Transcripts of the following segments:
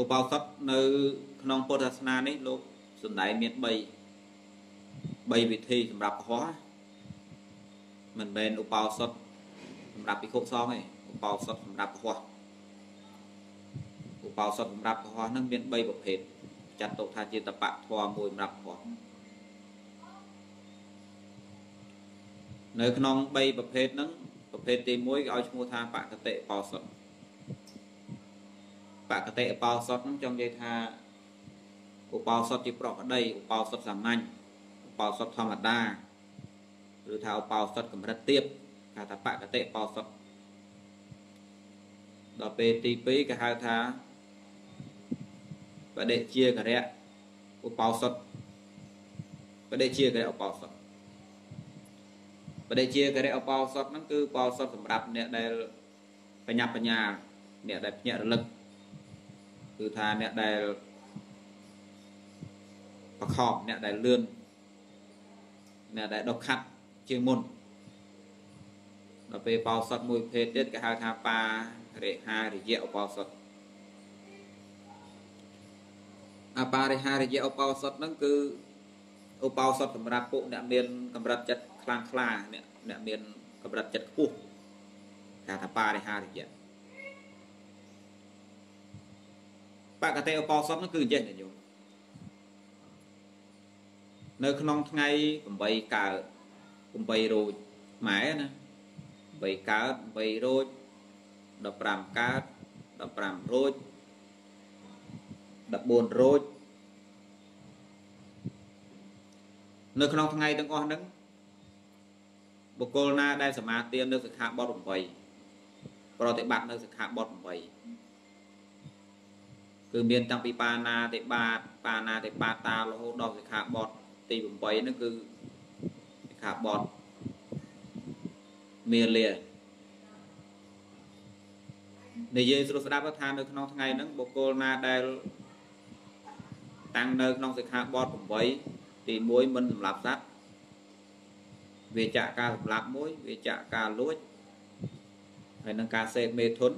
ឧបោសថនៅក្នុងពុទ្ធសាសនានេះលោកសំដែងមាន3 3វិធីសម្រាប់កុហកមិនមែនឧបោសថសម្រាប់ភិក្ខុសង្ឃទេឧបោសថសម្រាប់កុហកឧបោសថសម្រាប់កុហកហ្នឹងមាន3ប្រភេទចាត់ទុកថាជាតបៈធម៌មួយសម្រាប់កុហកនៅក្នុង3ប្រភេទហ្នឹងប្រភេទទី1គេឲ្យឈ្មោះថាបកតិបោសថ បកតិបោសថហ្នឹងចង់និយាយថាឧបោសថជាប្រកដីឧបោសថសាមញ្ញឧបោសថធម្មតាឬថាឧបោសថកម្រិតទាបគេថាបកតិបោសថដល់ពេលទី2គេហៅថាបដិជាករៈឧបោសថបដិជាករៈឧបោសថបដិជាករៈឧបោសថហ្នឹងគឺឧបោសថសម្រាប់អ្នកដែលបញ្ញាបញ្ញាអ្នកដែលភ្ញាក់រលឹក គឺថាអ្នកដែលប្រខប់អ្នកដែលលឿនអ្នកដែលដុសខាត់ជាងមុនដល់ពេលបោសតមួយភេទទៀតគេហៅថាបារិហារយៈឧបោសថអបារិហារយៈឧបោសថហ្នឹងគឺឧបោសថសម្រាប់ពួកអ្នកមានកម្រិតចិត្តខ្លាំងក្លាអ្នកអ្នកមានកម្រិតចិត្តខ្ពស់គេថាបារិហារយៈ បកតិឧបោសថហ្នឹងគឺអញ្ចឹងញោមនៅក្នុងថ្ងៃ8កើត8រោចម៉ែណា8កើត8រោច15កើត15រោច14រោចនៅក្នុងថ្ងៃទាំងអស់ហ្នឹងបុគ្គលណាដែលសមាទាននៅសិក្ខាបទ8ប្រតិបត្តិនៅសិក្ខាបទ8 គឺមានតាំងពីបាណាតិបាតបាណាតិបាតារហូតដល់សិក្ខាបទទី8ហ្នឹងគឺសិក្ខាបទមាលានិយាយស្រួលស្ដាប់ថានៅក្នុងថ្ងៃហ្នឹងបុគ្គលណាដែលតាំងនៅក្នុងសិក្ខាបទ8ទី1មិនសម្លាប់សត្វវាចាក់ការសម្លាប់មួយវាចាក់ការលួចហើយនឹងការសេពមេធុន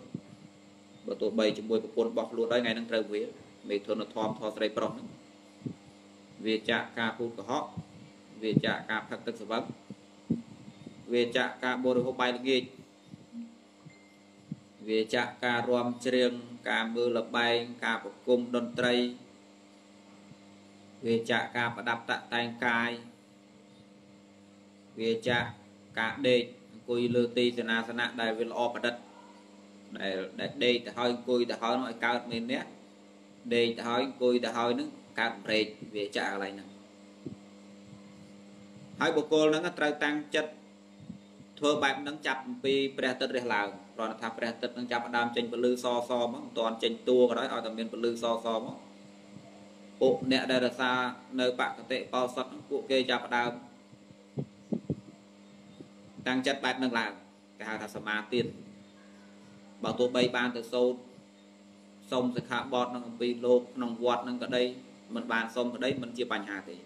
បើទោះបីជាមួយប្រពន្ធរបស់ខ្លួនហើយថ្ងៃហ្នឹងត្រូវវាមេធុនធមធស្រីប្រុសហ្នឹងវាចាក់ការពូតកុហកវាចាក់ការផឹកទឹកស្វឹកវាចាក់ការបរិភោគបាយល្ងាចវាចាក់ការរំច្រៀងការមើលលបែងការប្រគំតន្ត្រីវាចាក់ការប្រដាប់តាក់តែងកាយវាចាក់ការដេកអង្គុយលើទីសេនាសនៈដែលវាល្អប្រឌិត ដែលដែលដេកទៅហើយអង្គុយទៅហើយឲ្យកើតមានអ្នកដេកទៅហើយអង្គុយទៅហើយនឹងកើតប្រេកវាចាក់កន្លែងហ្នឹងហើយបុគ្គលហ្នឹងត្រូវតាំងចិត្តធ្វើបែបហ្នឹងចាប់អំពីព្រះទឹករះឡើងគ្រាន់តែថាព្រះទឹកនឹងចាប់ដើមចេញពលឺសសមកមិនតាន់ចេញតួក៏ដោយឲ្យតែមានពលឺសសមកពួកអ្នកដែលរសានៅបកតិបោសតពួកគេចាប់ដើមតាំងចិត្តបែបហ្នឹងឡើងគេហៅថាសមាធិ បើទោះបីបានទៅសូត្រសុំសិក្ខាបទនឹងអំពីលោកក្នុងវត្តនឹងក្តីមិនបានសុំក្តីមិនជាបញ្ហាទេ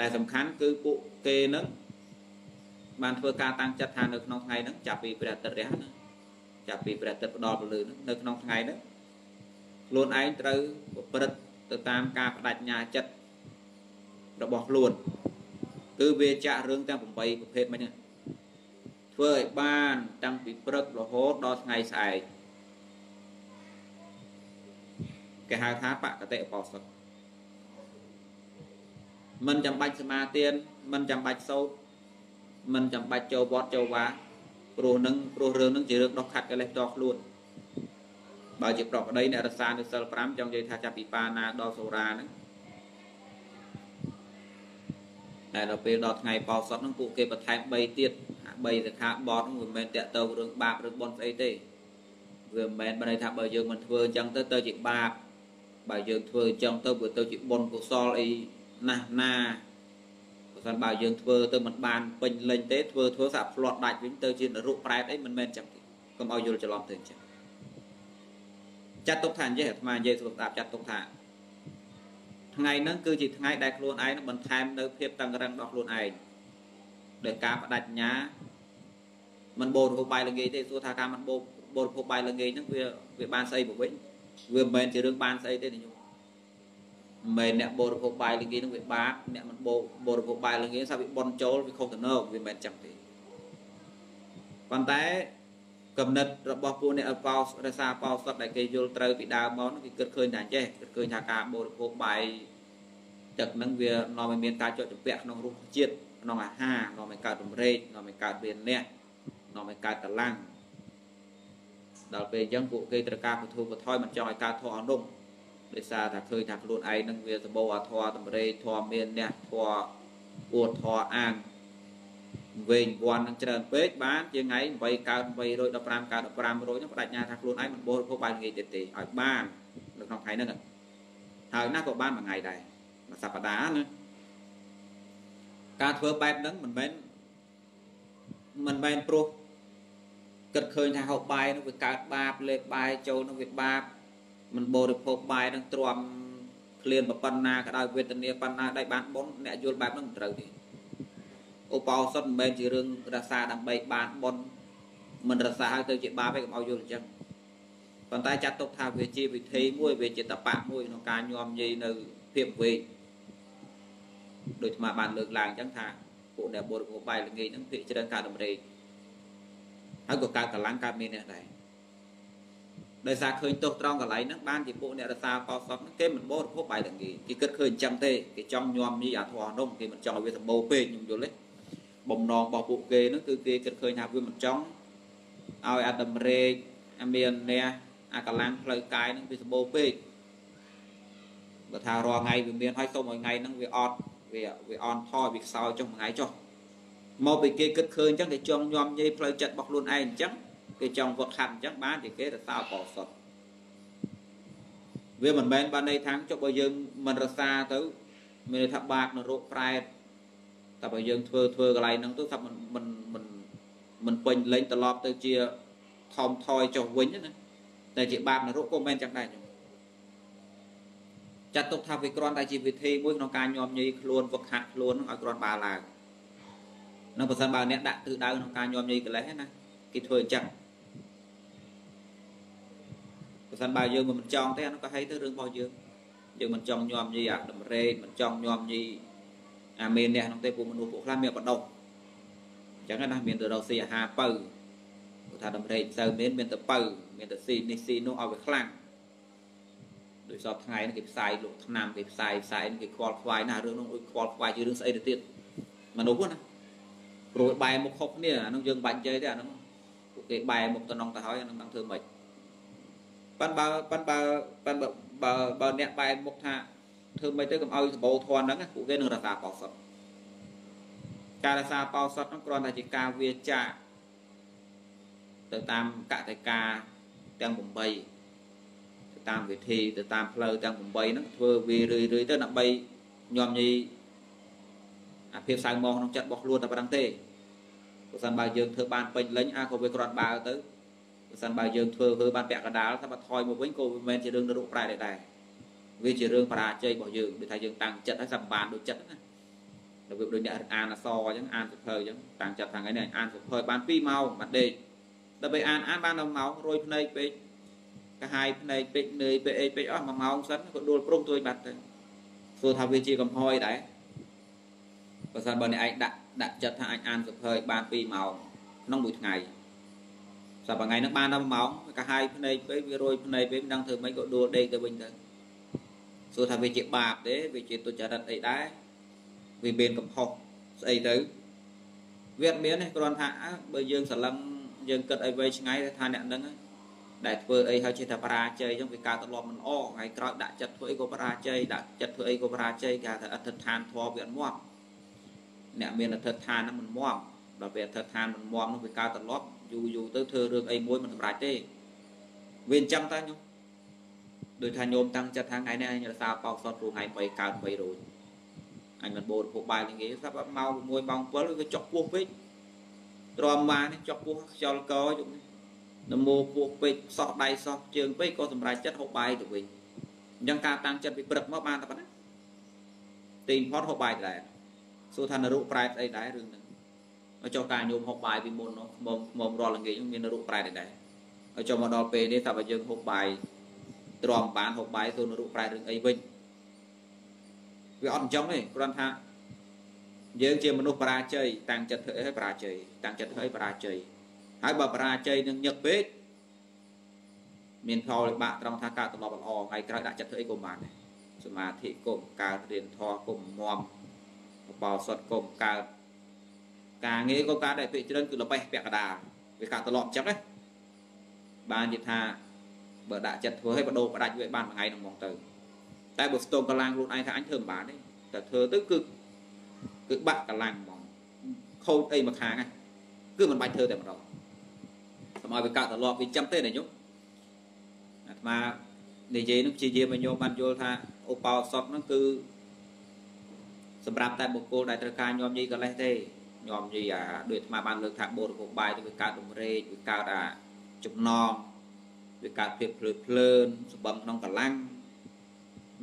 ដែលសំខាន់គឺពួកគេនឹងបានធ្វើការតាំងចិត្តថានៅក្នុងថ្ងៃហ្នឹងចាប់ពីព្រះអាទិត្យរះណាចាប់ពីព្រះអាទិត្យផ្ដល់ពលឺហ្នឹងនៅក្នុងថ្ងៃហ្នឹងខ្លួនឯងត្រូវប្រព្រឹត្តទៅតាមការបដិញ្ញាចិត្តរបស់ខ្លួនគឺវាចាក់រឿងទាំង8ប្រភេទមិញ ធ្វើឲ្យបានតាំងពីព្រឹករហូតដល់ថ្ងៃស្អែកគេហៅថាបកតិបោសុតមិនចាំបាច់សមាទានមិនចាំបាច់សោតមិនចាំបាច់ចូលវត្តចូលវាព្រោះនឹងព្រោះរឿងនឹងជារឿងដោះខាត់កិលេសតខ្លួនបើជាប្រកដីអ្នករសានៅសិល5ចង់និយាយថាចាប់ពីបាណាដល់សូរាហ្នឹងតែដល់ពេលដល់ថ្ងៃបោសុតហ្នឹងពួកគេបន្ថែម3ទៀត 3សិក្ខាបទហ្នឹងវាមិនមែនតាក់ទងរឿងបាបឬបុណ្យស្អីទេវាមិនមែនបើន័យថាបើយើងមិនធ្វើអញ្ចឹងទៅទៅជាបាបបើយើងធ្វើអញ្ចឹងទៅវាទៅជាបុណ្យកុសលអីណាស់ណាបើសិនបើយើងធ្វើទៅមិនបានពេញលេញទេធ្វើធ្វើសាក់ផ្្លាត់ដាច់វិញទៅជានរុប្រែតអីមិនមែនអញ្ចឹងទេកុំឲ្យយល់ច្រឡំទៅអញ្ចឹងចាត់ទុកថានិយាយអាត្មានិយាយស្រួលស្ដាប់ចាត់ទុកថាថ្ងៃហ្នឹងគឺជាថ្ងៃដែលខ្លួនឯងបន្ថែមនៅភាពតឹងរឹងដល់ខ្លួនឯង ដោយការបដិញ្ញាមិនបរិភោគបាយល្ងាចទេសួរថាការមិនបរិភោគបាយល្ងាចហ្នឹងវាវាបានស្អីមកវិញវាមិនមែនជារឿងបានស្អីទេញោមមិនមែនអ្នកបរិភោគបាយល្ងាចនឹងវាបាបអ្នកមិនបរិភោគបាយល្ងាចថាវាបន់ចូលវាខុសទៅនៅវាមិនមែនចឹងទេប៉ុន្តែកំណត់របស់ពួកអ្នកបោរសាបោសុតដែលគេយល់ត្រូវពីដើមមកគេគិតឃើញថាចេះគិតឃើញថាការបរិភោគបាយទឹកហ្នឹងវានាំឲ្យមានការជាប់ជំពាក់ក្នុងរសជាតិ ក្នុងអាហារនាំឲ្យកើតរំរែកនាំឲ្យកើតវានះនាំឲ្យកើតតឡាំងដល់ពេលអញ្ចឹងពួកគេត្រូវការពធុពថយមិនចង់ឲ្យកើតធေါ်អនុដោយសារថាឃើញថាខ្លួនឯងនឹងវាសម្បូរអាធေါ်តម្រេធေါ်មានអ្នកធေါ်អួតធေါ်អានវែងវ័ននឹងច្រើនពេកបានជាថ្ងៃ8កើត815កើត1500ហ្នឹងបដិញ្ញាថាខ្លួនឯងមិនបរិភោគបាយល្ងាចទៀតទេឲ្យបាននៅក្នុងថ្ងៃហ្នឹងហើយណាក៏បានមួយថ្ងៃដែរមួយសប្តាហ៍ណា ការធ្វើបែបហ្នឹងមិនមែនមិនមែនព្រោះគិតឃើញថាហូបបាយនោះវាកើតបាបលេបបាយចូលនោះវាបាបមិនបរិភោគបាយនឹងទ្រាំក្លៀនប៉ុណ្ណាក៏ដោយវេទនាប៉ុណ្ណាដែលបានបុណ្យអ្នកយល់បែបហ្នឹងមិនត្រូវទេឧបោសថមិនមែនជារឿងរសាដើម្បីបានបុណ្យមិនរសាឲ្យទៅជាបាបឯងកុំឲ្យយល់អញ្ចឹងប៉ុន្តែចាត់ទុកថាវាជាវិធីមួយវាជាតបៈមួយក្នុងការញោមញីនៅភាពវេក ដូចអាបានលើកឡើងអញ្ចឹងថាពួកដែលបរិភោគបាយល្ងាចហ្នឹងភាគច្រើនកើតតម្រេកហើយក៏កើតកម្លាំងកើតមានអ្នកដែរដោយសារឃើញទោសត្រង់កន្លែងហ្នឹងបានជាពួកអ្នករសាបោសពហ្នឹងគេមិនបរិភោគបាយល្ងាចគេគិតឃើញអញ្ចឹងទេគេចង់ញោមញីអាធွာនោះគេមិនចង់ឲ្យវាសម្បូរពេកខ្ញុំយល់ទេបំណងរបស់ពួកគេហ្នឹងគឺគេគិតឃើញថាវាមិនចង់ឲ្យអាតម្រេកអាមានអ្នកអាកម្លាំងផ្លូវកាយហ្នឹងវាសម្បូរពេកបើថារាល់ថ្ងៃវាមានហើយសូមឲ្យថ្ងៃហ្នឹងវាអត់ វាវាអន់ថយវាខ្សោយចុះមួយថ្ងៃចុះមកពីគេគិតឃើញអញ្ចឹងគេចង់ញោមញីផ្លូវចិត្តរបស់ខ្លួនឯងអញ្ចឹងគេចង់វឹកហាត់អញ្ចឹងបានជាគេរសាបោសុតវាមិនមែនបានន័យថាចុះបើយើងមិនរសាទៅមានន័យថាបាបនរកប្រែតតែបើយើងធ្វើធ្វើកន្លែងហ្នឹងទៅថាមិនមិនមិនមិនពេញលេងត្រឡប់ទៅជាថមថយចុះវិញណាតែជាបាបនរកក៏មិនចឹងដែរខ្ញុំ ចាត់ទុកថាវាគ្រាន់តែជាវិធីមួយក្នុងការញោមញីខ្លួនវឹកហាត់ខ្លួនឲ្យគ្រាន់បើឡើងនឹងបើសិនបើអ្នកដាក់ទិសដៅក្នុងការញោមញីកិលេសណាគេធ្វើអញ្ចឹងបើសិនបើយើងមិនចង់ទេអានោះក៏ហីទៅរឿងរបស់យើងយើងមិនចង់ញោមញីអាតម្រេកមិនចង់ញោមញីអាមានអ្នកក្នុងទេពួកមនុស្សពួកខ្លះមានបដុកអញ្ចឹងណាមានទៅរកស៊ីអាហារបើគាត់ថាតម្រេកទៅមានមានទៅបើមានទៅស៊ីនេះស៊ីនោះឲ្យវាខ្លាំង ដោយសពថ្ងៃនេះគេផ្សាយលោកឆ្នាំគេផ្សាយផ្សាយគេខ្វល់ខ្វាយណារឿងនោះដូចខ្វល់ខ្វាយជារឿងស្អីទៅទៀតមនុស្សណាព្រោះបែរមុខខុសគ្នាអានោះយើងបាច់និយាយទេអានោះពួកគេបែរមុខទៅនងទៅហើយអានោះនឹងធ្វើម៉េចប៉ិនបើប៉ិនបើប៉ិនបើបើបើអ្នកបែរមុខថាធ្វើម៉េចទៅកុំឲ្យសម្បូរធន់ហ្នឹងពួកគេនឹងរសាបោសុតការរសាបោសុតហ្នឹងគ្រាន់តែជាការវាចាទៅតាមកតិកាទាំង8ទៅ តាមវិធីទៅតាមផ្លូវទាំង8ហ្នឹងធ្វើវារឿយរឿយទៅដើម្បីញោមញីអាភាពសៅមងក្នុងចិត្តរបស់ខ្លួនតែប៉ុណ្្នឹងទេបើសិនបើយើងធ្វើបានពេញលេញអាក៏វាគ្រាន់បើទៅបើសិនបើយើងធ្វើធ្វើបានពាក់កណ្ដាលថាបើថយមកវិញក៏មិនមែនជារឿងនរកប្រែដែរវាជារឿងបរាជ័យរបស់យើងដូចថាយើងតាំងចិត្តឲ្យសម្បានដូចចិត្តណារបៀបដូចអ្នកអានអសអញ្ចឹងអានសភើអញ្ចឹងតាំងចិត្តថាថ្ងៃនេះអានសភើបាន2ម៉ោងបាត់ដេកដើម្បីអានអានបានដល់ម៉ោងរួយភ្នែកពេក កាហាយភ្នែកពេកនឿយពេកអីពេកអស់1ម៉ោងសិនក៏ដួលព្រំទួយបាត់ទៅធ្វើថាវាជាកំហុសអីដែរបើសិនបើអ្នកឯងដាក់ដាក់ចិត្តថាអាចអានសភើបាន2ម៉ោងក្នុងមួយថ្ងៃសម្រាប់ថ្ងៃហ្នឹងបានដល់1ម៉ោងកាហាយភ្នែកពេកវារួយភ្នែកពេកមិនដឹងធ្វើម៉េចក៏ដួលដេកទៅវិញទៅសួរថាវាជាបាបទេវាជាទុច្ចរិតអីដែរវាមានកំហុសស្អីទៅវាអត់មានទេគ្រាន់ថាបើយើងស្រឡឹងយើងគិតឲ្យវែងឆ្ងាយថាអ្នកហ្នឹង ដែលធ្វើអីហើយចេះតែបរាជ័យអញ្ចឹងវាកើតទម្លាប់មិនអហើយក្រោយដាក់ចិត្តធ្វើអីក៏បរាជ័យដាក់ចិត្តធ្វើអីក៏បរាជ័យគេថាអធិដ្ឋានធម៌វាអត់មាត់អ្នកមានអធិដ្ឋានហ្នឹងមិនមាត់ដល់ពេលអធិដ្ឋានមិនមាត់នោះវាកើតទម្លាប់យូរយូរទៅធ្វើរឿងអីមួយមិនសម្រេចទេវាអញ្ចឹងតើញោមដូចថាញោមតាំងចិត្តថាថ្ងៃនេះអញរសាបោកសតព្រោះថ្ងៃ3កើត3រួចអញមិនបូរពុកបាយនឹងគេស្រាប់ម៉ោង6ម៉ោង7វាចុកពោះពេកទ្រាំបានចុកពោះខ្យល់កយំន មោពោះពេកសោះដៃសោះជើងពេកក៏សម្រេចចិត្តហូបបាយទៅវិញអញ្ចឹងការតាំងចិត្តពីព្រឹកមកបានតែប៉ុណ្ណាទីផុតហូបបាយដែរសួរថានរុប្រែតអីដែររឿងហ្នឹងឲ្យចុះការញោមហូបបាយពីមុននោះខ្មុំខ្មុំរាល់ល្ងាចមាននរុប្រែតអីដែរឲ្យចុះមកដល់ពេលនេះថាបើយើងហូបបាយទ្រាំបានហូបបាយសូនរូបប្រែរឿងអីវិញវាអត់អញ្ចឹងទេគ្រាន់ថាយើងជាមនុស្សបរាជ័យតាំងចិត្តធ្វើអីឲ្យបរាជ័យតាំងចិត្តធ្វើអីបរាជ័យ ហើយបើបរាជ័យនឹងញឹកពេកមានផលលំបាកត្រង់ថាកើតត្រឡប់ល្អថ្ងៃក្រោយដាក់ចិត្តធ្វើអីក៏បានដែរសមាធិគុំកើតរៀនធម៌គុំមមបបោសុតគុំកើតការងារក៏កើតដែរពេលច្រើនគឺល្បេះពាក់កដាវាកើតត្រឡប់ចឹងណាបាននិយាយថាបើដាក់ចិត្តធ្វើឲ្យបដូរបដាច់វាបានមួយថ្ងៃនឹងមកទៅតែបើស្ទងកម្លាំងខ្លួនឯងថាអញធ្វើមិនបានទេតែធ្វើទៅគឺគឺបាក់កម្លាំងហ្មងខូចអីមួយខាងហ្នឹងគឺមិនបាច់ធ្វើតែម្ដង សម្រាប់វាកើតត្រឡប់វាចាំទេណាញោមអាត្មានិយាយនឹងព្យាយាមឲ្យញោមបានយល់ថាឧបោសថហ្នឹងគឺសម្រាប់តែបុគ្គលដែលត្រូវការញោមញីកលេសទេញោមញីអាដូចអាត្មាបានលើកថាបូរពោបាយទៅវាកើតរំរែកវាកើតអាចំណងវាកើតភាពភ្លើតភ្លើនសម្បំក្នុងកម្លាំង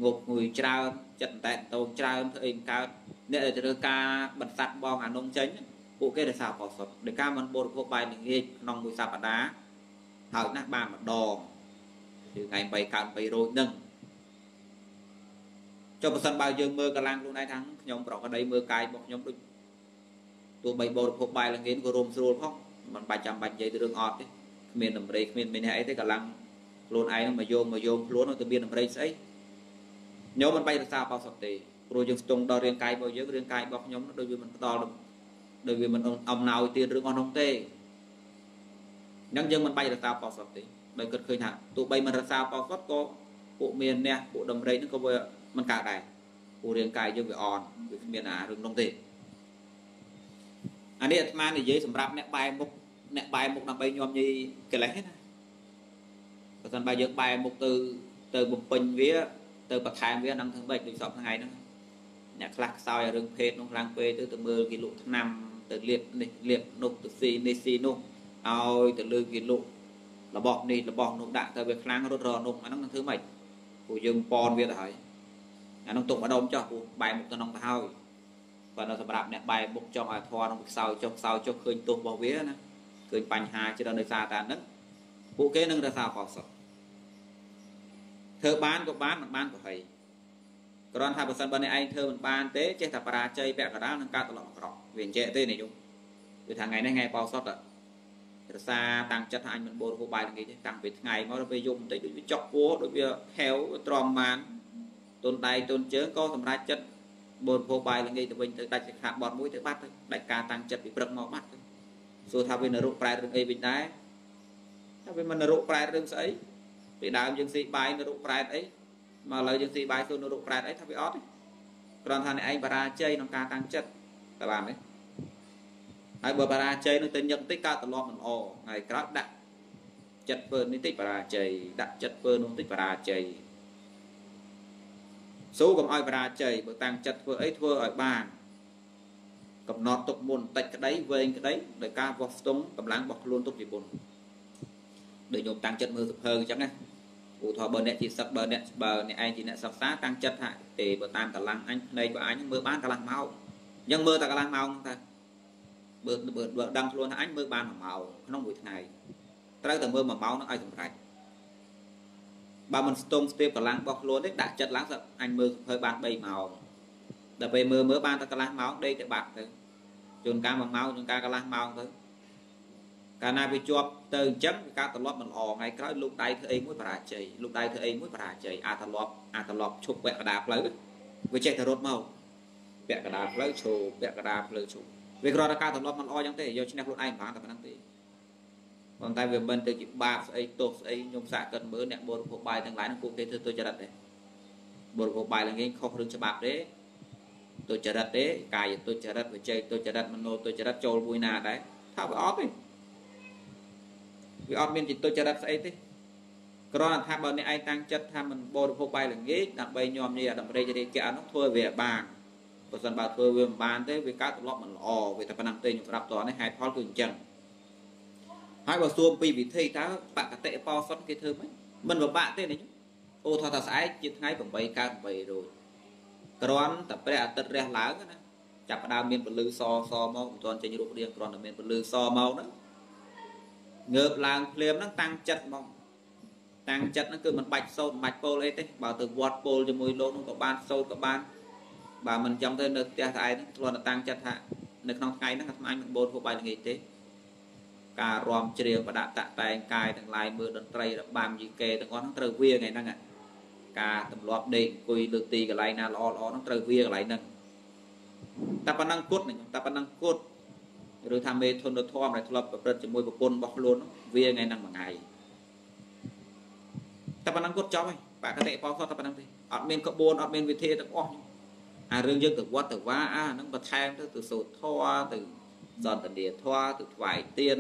ងប់ងុយច្រើនចិត្តតែតោច្រើនធ្វើអីកើតអ្នកដែលត្រូវការបន្សាត់បងអានុងចេញ ពួកគេរសារបោសុតដោយការមិនបរិភោគបាយល្ងាចក្នុងមួយសប្តាហ៍ហើយណាស់បានម្ដងគឺថ្ងៃ3កើត3រោចនឹងចុះបើសិនបើយើងមើលកម្លាំងខ្លួនឯងថាខ្ញុំប្រកដីមើលកាយរបស់ខ្ញុំដូចទោះបីបរិភោគបាយល្ងាចក៏រួមស្រួលផងមិនបាច់ចាំបាច់និយាយទៅរឿងអត់ទេគ្មានតម្រេគ្មានមានអីទេកម្លាំងខ្លួនឯងនឹងមកយោងមកយោងខ្លួនទៅមានតម្រេស្អីញោមមិនបាច់រក្សាបោសុតទេព្រោះយើងស្ទង់ដល់រាងកាយរបស់យើងរាងកាយរបស់ខ្ញុំដូចវាមិនផ្ដល់ដូ ចវាមិនអំណោយទៀតរឿងអស់នោះទេអញ្ចឹងយើងមិនបាច់រក្សាបោសុតទេដោយគិតឃើញថាទោះបីមិនរក្សាបោសុតក៏ពួកមានអ្នកពួកតម្រេហ្នឹងក៏វាមិនកើតដែរព្រោះរាងកាយយើងវាអន់វាគ្មានអារឿងនោះទេអានេះអាត្មានិយាយសម្រាប់អ្នកបែរមុខអ្នកបែរមុខដើម្បីញោមញីកិលេសណាបើមិនបើយើងបែរមុខទៅទៅបំពេញវាទៅបន្ថែមវានឹងធ្វើម៉េចដូចសពថ្ងៃហ្នឹងអ្នកខ្លះខ្សោយរឿងភេទនោះខ្លាំងពេកទៅទៅមើលគេលក់ថ្នាំ ទៅលៀបនេះលៀបនោះទៅស៊ីនេះស៊ីនោះឲ្យទៅលើគេលក់របស់នេះរបស់នោះដាក់ទៅវាខ្លាំងរត់រនោះអាហ្នឹងនឹងធ្វើម៉េចពួកយើងប៉នវាទៅហើយអាហ្នឹងទុកម្ដុំចោះពួកបែរមុខទៅក្នុងទៅហើយបើនៅសម្រាប់អ្នកបែរមុខចង់ឲ្យធွာនឹងខ្សោយចុះខ្សោយចុះឃើញទោសរបស់វាណាឃើញបញ្ហាច្រើនដោយសារតែហ្នឹងពួកគេនឹងរសារបោសុទ្ធធ្វើបានក៏បានមិនបានក៏ហី គ្រាន់ថាបើសិនបើអ្នកឯងធ្វើមិនបានទេចេះតែបរាជ័យពាក់កណ្ដាលនឹងការត្រឡប់អាក្រក់វាអញ្ចឹងទេនាយគឺថាថ្ងៃនេះថ្ងៃបោសុទ្ធរសាតាំងចិត្តថាអញមិនបូរហូបបាយថ្ងៃទេតាំងពីថ្ងៃមកដល់ពេលយប់បន្តិចដូចវាចុកពោះដូចវាហែវទ្រាំបានទុនដៃទុនជើងក៏សម្រេចចិត្តបូរហូបបាយថ្ងៃទៅវិញទៅដាច់សិក្ខាបទមួយទៅបាត់ទៅដាច់ការតាំងចិត្តពីព្រឹកមកបាត់ទៅសួរថាវានរកប្រែរឿងអីវិញដែរថាវាមិននរកប្រែរឿងស្អីពីដើមយើងស៊ីបាយនរកប្រែអី មកឥឡូវយើងស៊ីបាយសួរនរកប្រែអីថាវាអត់ទេគ្រាន់ថាអ្នកឯងបរាជ័យក្នុងការតាំងចិត្តតែបានទេហើយបើបរាជ័យនឹងទៅញឹកតិចកើតត្រឡប់មិនល្អថ្ងៃក្រោយដាក់ចិត្តធ្វើនេះតិចបរាជ័យដាក់ចិត្តធ្វើនោះតិចបរាជ័យស៊ូកុំឲ្យបរាជ័យបើតាំងចិត្តធ្វើអីធ្វើឲ្យបានកំណត់ទុកមុនតិចក្តីវែងក្តីដោយការវាស់ស្ទង់កម្លាំងរបស់ខ្លួនទុកជាមុនដូចញោមតាំងចិត្តមើលសភើអញ្ចឹងណា ឧទាហរណ៍បើអ្នកជាសឹកបើអ្នកបើអ្នកឯងជាអ្នកសិក្សាតាំងចិត្តថាទេបើតាមកម្លាំងអញភ្នែករបស់អញមើលបានកន្លះម៉ោងអញ្ចឹងមើលតែកន្លះម៉ោងទៅបើបើដឹងខ្លួនថាអញមើលបាន1ម៉ោងក្នុងមួយថ្ងៃត្រូវតែមើល1ម៉ោងនឹងឲ្យសម្រេចបើមិនស្ទង់ស្ទាបកម្លាំងរបស់ខ្លួនទេដាក់ចិត្តឡើងអញមើលសភើបាន3ម៉ោងដល់ពេលមើលមើលបានតែកន្លះម៉ោងដេកទៅបាត់ទៅជួនកាល1ម៉ោងជួនកាលកន្លះម៉ោងទៅ កាលណាវាជាប់ទៅអញ្ចឹងវាការត្រឡប់មិនល្អថ្ងៃក្រោយលោកដៃធ្វើអីមួយបរាជ័យលោកដៃធ្វើអីមួយបរាជ័យអាចត្រឡប់អាចត្រឡប់ឈប់ពាក់កដាផ្លូវវាចេះតែរត់មកពាក់កដាផ្លូវឈប់ពាក់កដាផ្លូវឈប់វាគ្រាន់តែការត្រឡប់មិនល្អអញ្ចឹងទេយកឈ្នះខ្លួនឯងបានតែប៉ុណ្្នឹងទេប៉ុន្តែវាមិនទៅជាបាបស្អីទោសស្អីខ្ញុំសាកកិនមើលអ្នកបរិភោគបាយទាំងឡាយនឹងពួកគេធ្វើទុច្ចរិតទេបរិភោគបាយឡើងគេខុសរឿងច្បាប់ទេទុច្ចរិតទេកាយទុច្ចរិតវិជ័យទុច្ចរិតមโนទុច្ចរិតចូលមួយណាដែរថាវាអត់ទេ វាអត់មានចិត្តទុច្ចរិតស្អីទេគ្រាន់តែថាបើអ្នកឯងតាំងចិត្តថាមិនបរិភោគបាយល្ងាចដើម្បីញោមញីអាតម្រេចរាគៈនោះធ្វើវាបានបើសិនបើធ្វើវាមិនបានទេវាកើតទម្លាប់មិនល្អវាតែប៉ុណ្ណឹងទេខ្ញុំប្រាប់តនេះហេតុផលគឺអញ្ចឹងហើយបើសួរពីវិធីតើបកតិបោសុនគេធ្វើមិនមិនពិបាកទេនេះអូថាថាស្អែកជាថ្ងៃ8កើត8រោចគ្រាន់តែព្រះអាទិត្យរះឡើងណាចាប់ផ្ដើមមានពលឺសសមកមិនទាន់ចេញរូបរាងគ្រាន់តែមានពលឺសមកហ្នឹង ងើបឡើងភ្លាមហ្នឹងតាំងចិត្តមកតាំងចិត្តហ្នឹងគឺមិនបាច់សូត្រមិនបាច់ពោលអីទេបើទៅវត្តពោលជាមួយលោកនោះក៏បានសូត្រក៏បានបើមិនចង់ទៅនៅផ្ទះស្អែកហ្នឹងធ្លាប់តែតាំងចិត្តថានៅក្នុងថ្ងៃហ្នឹងអាត្មាមិនបូនហូបបាយល្ងាចទេការរំច្រៀងបដាក់តាក់តែងកាយទាំងឡាយមើលតន្ត្រីរបាំយីកេទាំងអស់ហ្នឹងត្រូវវាថ្ងៃហ្នឹងការទម្លាប់ដេកអង្គុយលើកទីកន្លែងណាល្អល្អហ្នឹងត្រូវវាកន្លែងហ្នឹងតែប៉ុណ្ណឹងគត់ខ្ញុំតែប៉ុណ្ណឹងគត់ ឬថាមេធនធម៌ដែលធ្លាប់ប្រព្រឹត្តជាមួយប្រពន្ធរបស់ខ្លួនវាថ្ងៃហ្នឹងមួយថ្ងៃតែប៉ុណ្ណឹងគត់ចប់ហើយបកតិបោសតែប៉ុណ្ណឹងទេអត់មានក្បួនអត់មានវិធីទាំងអស់អារឿងយើងទៅវត្តទៅវាអាហ្នឹងបន្ថែមទៅទៅសូត្រធម៌ទៅសន្តានាធម៌ទៅថ្វាយទៀន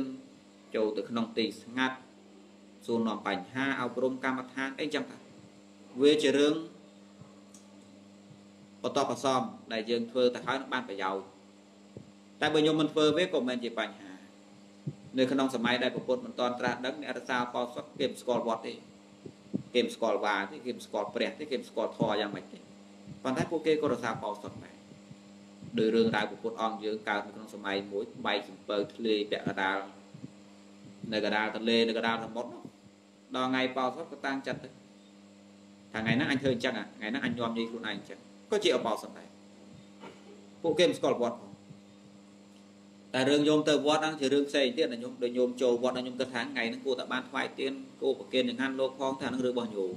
ចូលទៅក្នុងទីស្ងាត់សួរនាំបញ្ហាអប់រំកម្មដ្ឋានអីចឹងថាវាជារឿងបន្តបន្សំដែលយើងធ្វើទៅហើយនឹងបានប្រយោជន៍ តែបើខ្ញុំមិនធ្វើវាក៏មិនជាបញ្ហានៅក្នុងសម័យដែលប្រពុតមិនតន់ត្រាស់ដឹងអ្នករសាបោសុតគេមិនស្គាល់វត្តទេគេមិនស្គាល់វាទេគេមិនស្គាល់ព្រះទេគេមិនស្គាល់ធម៌យ៉ាងម៉េចទេប៉ុន្តែពួកគេក៏រសាបោសុតដែរដោយរឿងរ៉ាវពុទ្ធអង្គយើងកើតនៅក្នុងសម័យមួយបែកសំពើធ្លាយពាក់កដាលនៅកដាលទន្លេនៅកដាលសមុទ្រដល់ថ្ងៃបោសុតក៏តាំងចិត្តទៅថាថ្ងៃហ្នឹងអញធ្វើអញ្ចឹងថ្ងៃហ្នឹងអញញោមនិយាយខ្លួនឯងអញ្ចឹងក៏ជាអបោសុតដែរពួកគេមិនស្គាល់វត្តផង តែរឿងញោមទៅវត្តហ្នឹងជារឿងផ្សេងទៀតណាញោមដូចញោមចូលវត្តហ្នឹងញោមគិតថាថ្ងៃហ្នឹងគួរតែបានថ្វាយទៀនគួរប្រគិនចង្ហាន់លោកផងថាហ្នឹងរឿងរបស់ញោម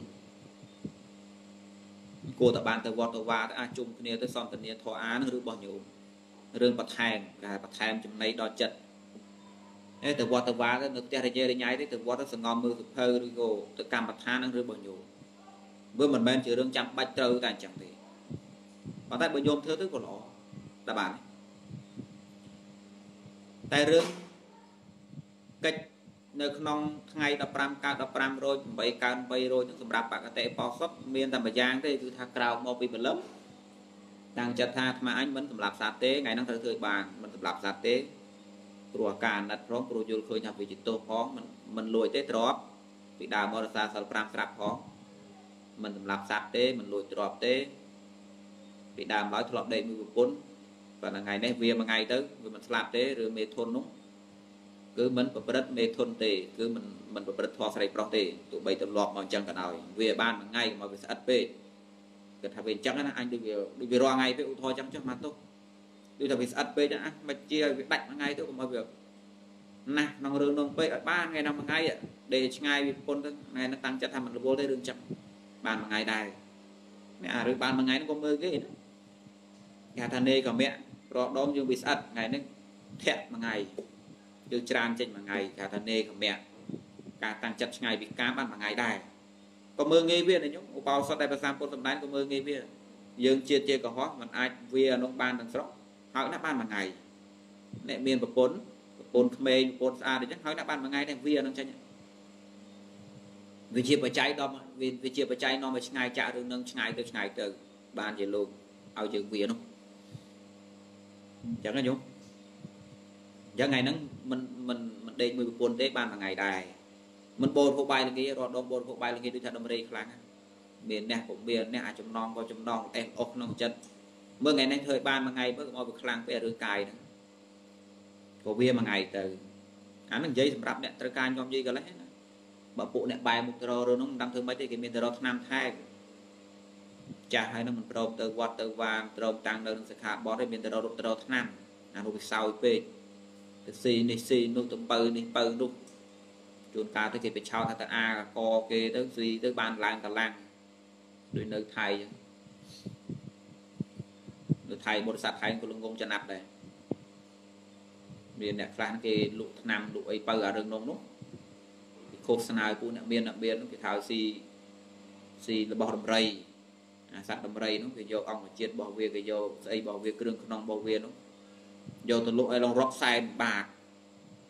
គួរតែបានទៅវត្តទៅវាអាចជុំគ្នាទៅសន្ទនាធម៌អានឹងឬរបស់ញោមរឿងបន្ថែមគេបន្ថែមចំណៃដល់ចិត្តអេទៅវត្តទៅវាទៅនៅផ្ទះរញ៉េរញ៉ៃទេទៅវត្តទៅសងំមើលសុភៅឬក៏ទៅកម្មដ្ឋាននឹងឬរបស់ញោមវាមិនមែនជារឿងចាំបាច់ត្រូវតែអញ្ចឹងទេប៉ុន្តែបើញោមធ្វើទៅក៏ល្អដល់បាន តែរឿងកិច្ចនៅក្នុងថ្ងៃ15កើត15រោច8កើត8រោចនឹងសម្រាប់បកតិបោសុតមានតែមួយយ៉ាងទេគឺថាក្រោកមកពីព្រលឹមតាំងចិត្តថាអាត្មាអញមិនសម្រាប់សត្វទេថ្ងៃហ្នឹងត្រូវធ្វើឲ្យបានមិនសម្រាប់សត្វទេព្រោះអាការអាណិតផងព្រោះយល់ឃើញថាវាជាទោសផងមិនមិនលួចទេទ្របពីដើមមករសាសិល5ស្រាប់ផងមិនសម្រាប់សត្វទេមិនលួចទ្របទេពីដើមឡើយធ្លាប់ដេកមួយប្រពន្ធ ប៉ុន្តែថ្ងៃនេះវាមួយថ្ងៃទៅវាមិនស្លាប់ទេឬមេធុននោះគឺមិនប្រព្រឹត្តមេធុនទេគឺមិនមិនប្រព្រឹត្តធម៌ស្រីប្រុសទេទោះបីទម្លាប់មកអញ្ចឹងក៏ដោយវាបានមួយថ្ងៃមកវាស្អិតពេកគាត់ថាវាអញ្ចឹងណាអញដូចវាដូចវារាល់ថ្ងៃពេកឧទាហរណ៍អញ្ចឹងចុះមកទុកដូចថាវាស្អិតពេកណាមិនជាឲ្យវាដាច់មួយថ្ងៃទៅកុំឲ្យវាណាស់ក្នុងរឿងនោះពេកឲ្យបានថ្ងៃណាមួយថ្ងៃដេឆ្ងាយវាពុនទៅថ្ងៃហ្នឹងតាំងចិត្តថាមិនរវល់ទេរឿងចឹងបានមួយថ្ងៃដែរនេះអារឿងបានមួយថ្ងៃហ្នឹងក៏មើលគេណាគេថានេក៏មា ក់រកដងយើងវាស្អិតថ្ងៃហ្នឹងធាក់មួយថ្ងៃយើងច្រើនចេញមួយថ្ងៃគេថានេកម្មាការតាំងចិត្តឆ្ងាយពីការបានមួយថ្ងៃដែរក៏មើងងាយវាណាញោមឧបោសថដែលប្រសាពុទ្ធសម្ដែងក៏មើងងាយវាយើងជាតិជាកុហកมันអាចវាអនុបានទាំងស្រុងហើយណាបានមួយថ្ងៃអ្នកមានប្រពន្ធប្រពន្ធក្មេងប្រពន្ធស្អាតអញ្ចឹងហើយណាបានមួយថ្ងៃដែរវានឹងចេញវាជាបច្ច័យដល់វាជាបច្ច័យនាំឲ្យឆ្ងាយចាក់រឿងនឹងឆ្ងាយទៅឆ្ងាយទៅបានជាលោកឲ្យយើងវានោះ អញ្ចឹងណាញោមអញ្ចឹងថ្ងៃហ្នឹងមិនមិនមិនដេកមួយប្រពន្ធទេបានមួយថ្ងៃដែរមិនបោរហូបបាយល្ងាចរត់ដងបោរហូបបាយល្ងាចដូចថាដំរីខ្លាំងមានអ្នកក៏មានអ្នកអាចចំណងក៏ចំណងអេះអុសក្នុងចិត្តមើលថ្ងៃនេះធ្វើឲ្យបានមួយថ្ងៃមើលកុំឲ្យវាខ្លាំងពេករឿងកាយហ្នឹងក៏វាមួយថ្ងៃទៅអានឹងនិយាយសម្រាប់អ្នកត្រូវការញោមនិយាយកន្លេះណាបើពួកអ្នកបែរមុខទៅរករឿងហ្នឹងមិនដឹងធ្វើម៉េចទេគេមានទៅរកឆ្នាំថែ ចាស់ហើយនឹងមិនព្រមទៅវត្តទៅវាងព្រមតាំងនៅក្នុងសិក្ខាបទទេមានទៅរកទៅរកឆ្នាំអានោះវាសោយពេកទៅស៊ីនេះស៊ីនោះទៅបើនេះបើនោះជួនកាលទៅគេបិឆោតថាទៅអាកគេទៅស៊ីទៅបានឡើងកលាំងដូចនៅថៃអញ្ចឹងនៅថៃបរិស័ទថៃក៏លងងចំណាប់ដែរមានអ្នកខ្លះគេលក់ថ្នាំលក់អីបើអារឿងនោះនោះគេឃោសនាឲ្យពួកអ្នកមានអ្នកមានគេថាស៊ីស៊ីរបស់ដំរី អាសត្វដំរីនោះគេយកអង្គជាតិរបស់វាគេយកស្អីរបស់វាគ្រឿងក្នុងរបស់វានោះយកទៅលក់ឲ្យឡងរាប់សែនបាត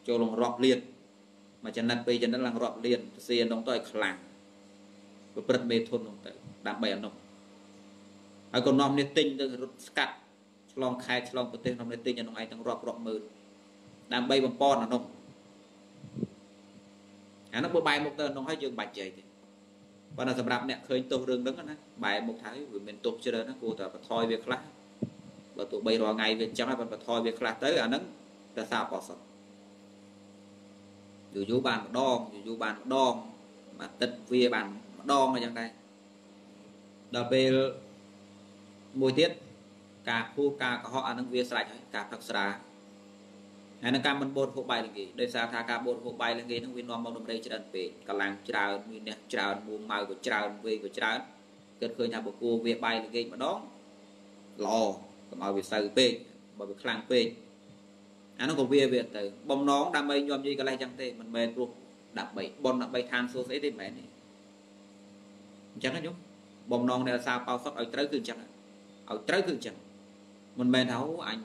ចូលឡងរាប់លានមួយចំណិតពីរចំណិតឡើងរាប់លានសៀននោះទៅឲ្យខ្លាំងប្រព្រឹត្តមេធននោះទៅដើម្បីអានោះហើយក៏នាំនេះទិញទៅរត់ស្កាត់ឆ្លងខេត្តឆ្លងប្រទេសនាំនេះទិញអានោះឯងទាំងរាប់រាប់ម៉ឺនដើម្បីបំពន់អានោះអានោះបើបែរមុខទៅអានោះហើយយើងបាច់ជ័យទេ ប៉ុន្តែសម្រាប់អ្នកឃើញទោសរឿងហ្នឹងណាបែរមុខថាវាមានទោសច្រើនណាគួរតែបន្ថយវាខ្លះបើទោះបីរាល់ថ្ងៃវាអញ្ចឹងហើយប៉ុន្តែបន្ថយវាខ្លះទៅអាហ្នឹងតែសារអបសុទ្ធយូរយូរបានម្ដងយូរយូរបានម្ដងអាទិត្យវាបានម្ដងអញ្ចឹងដែរដល់ពេលមួយទៀតការភូការកុហកអានឹងវាស្រេចហើយការផឹកស្រា ហើយនឹងការមិនបូតហូបបាយលងីដោយសារថាការបូតហូបបាយលងីនឹងវានាំមកដំរីច្រើនពេកកម្លាំងច្រើនមានអ្នកច្រើនមួម៉ៅក៏ច្រើនវេក៏ច្រើនគិតឃើញថាបកគួរវាបាយលងីម្ដងល្អកុំឲ្យវាសូវពេកបើវាខ្លាំងពេកអានោះក៏វាវាទៅបំណងដើម្បីញោមយីកន្លែងចឹងទេមិនមែនព្រោះដើម្បីបនដើម្បីឋានសួគ៌ស្អីទេមិនមែនទេអញ្ចឹងណាញោមបំណងនៃអាសាបោសុតឲ្យត្រូវគឺអញ្ចឹងឲ្យត្រូវគឺអញ្ចឹងមិនមែនថាអញ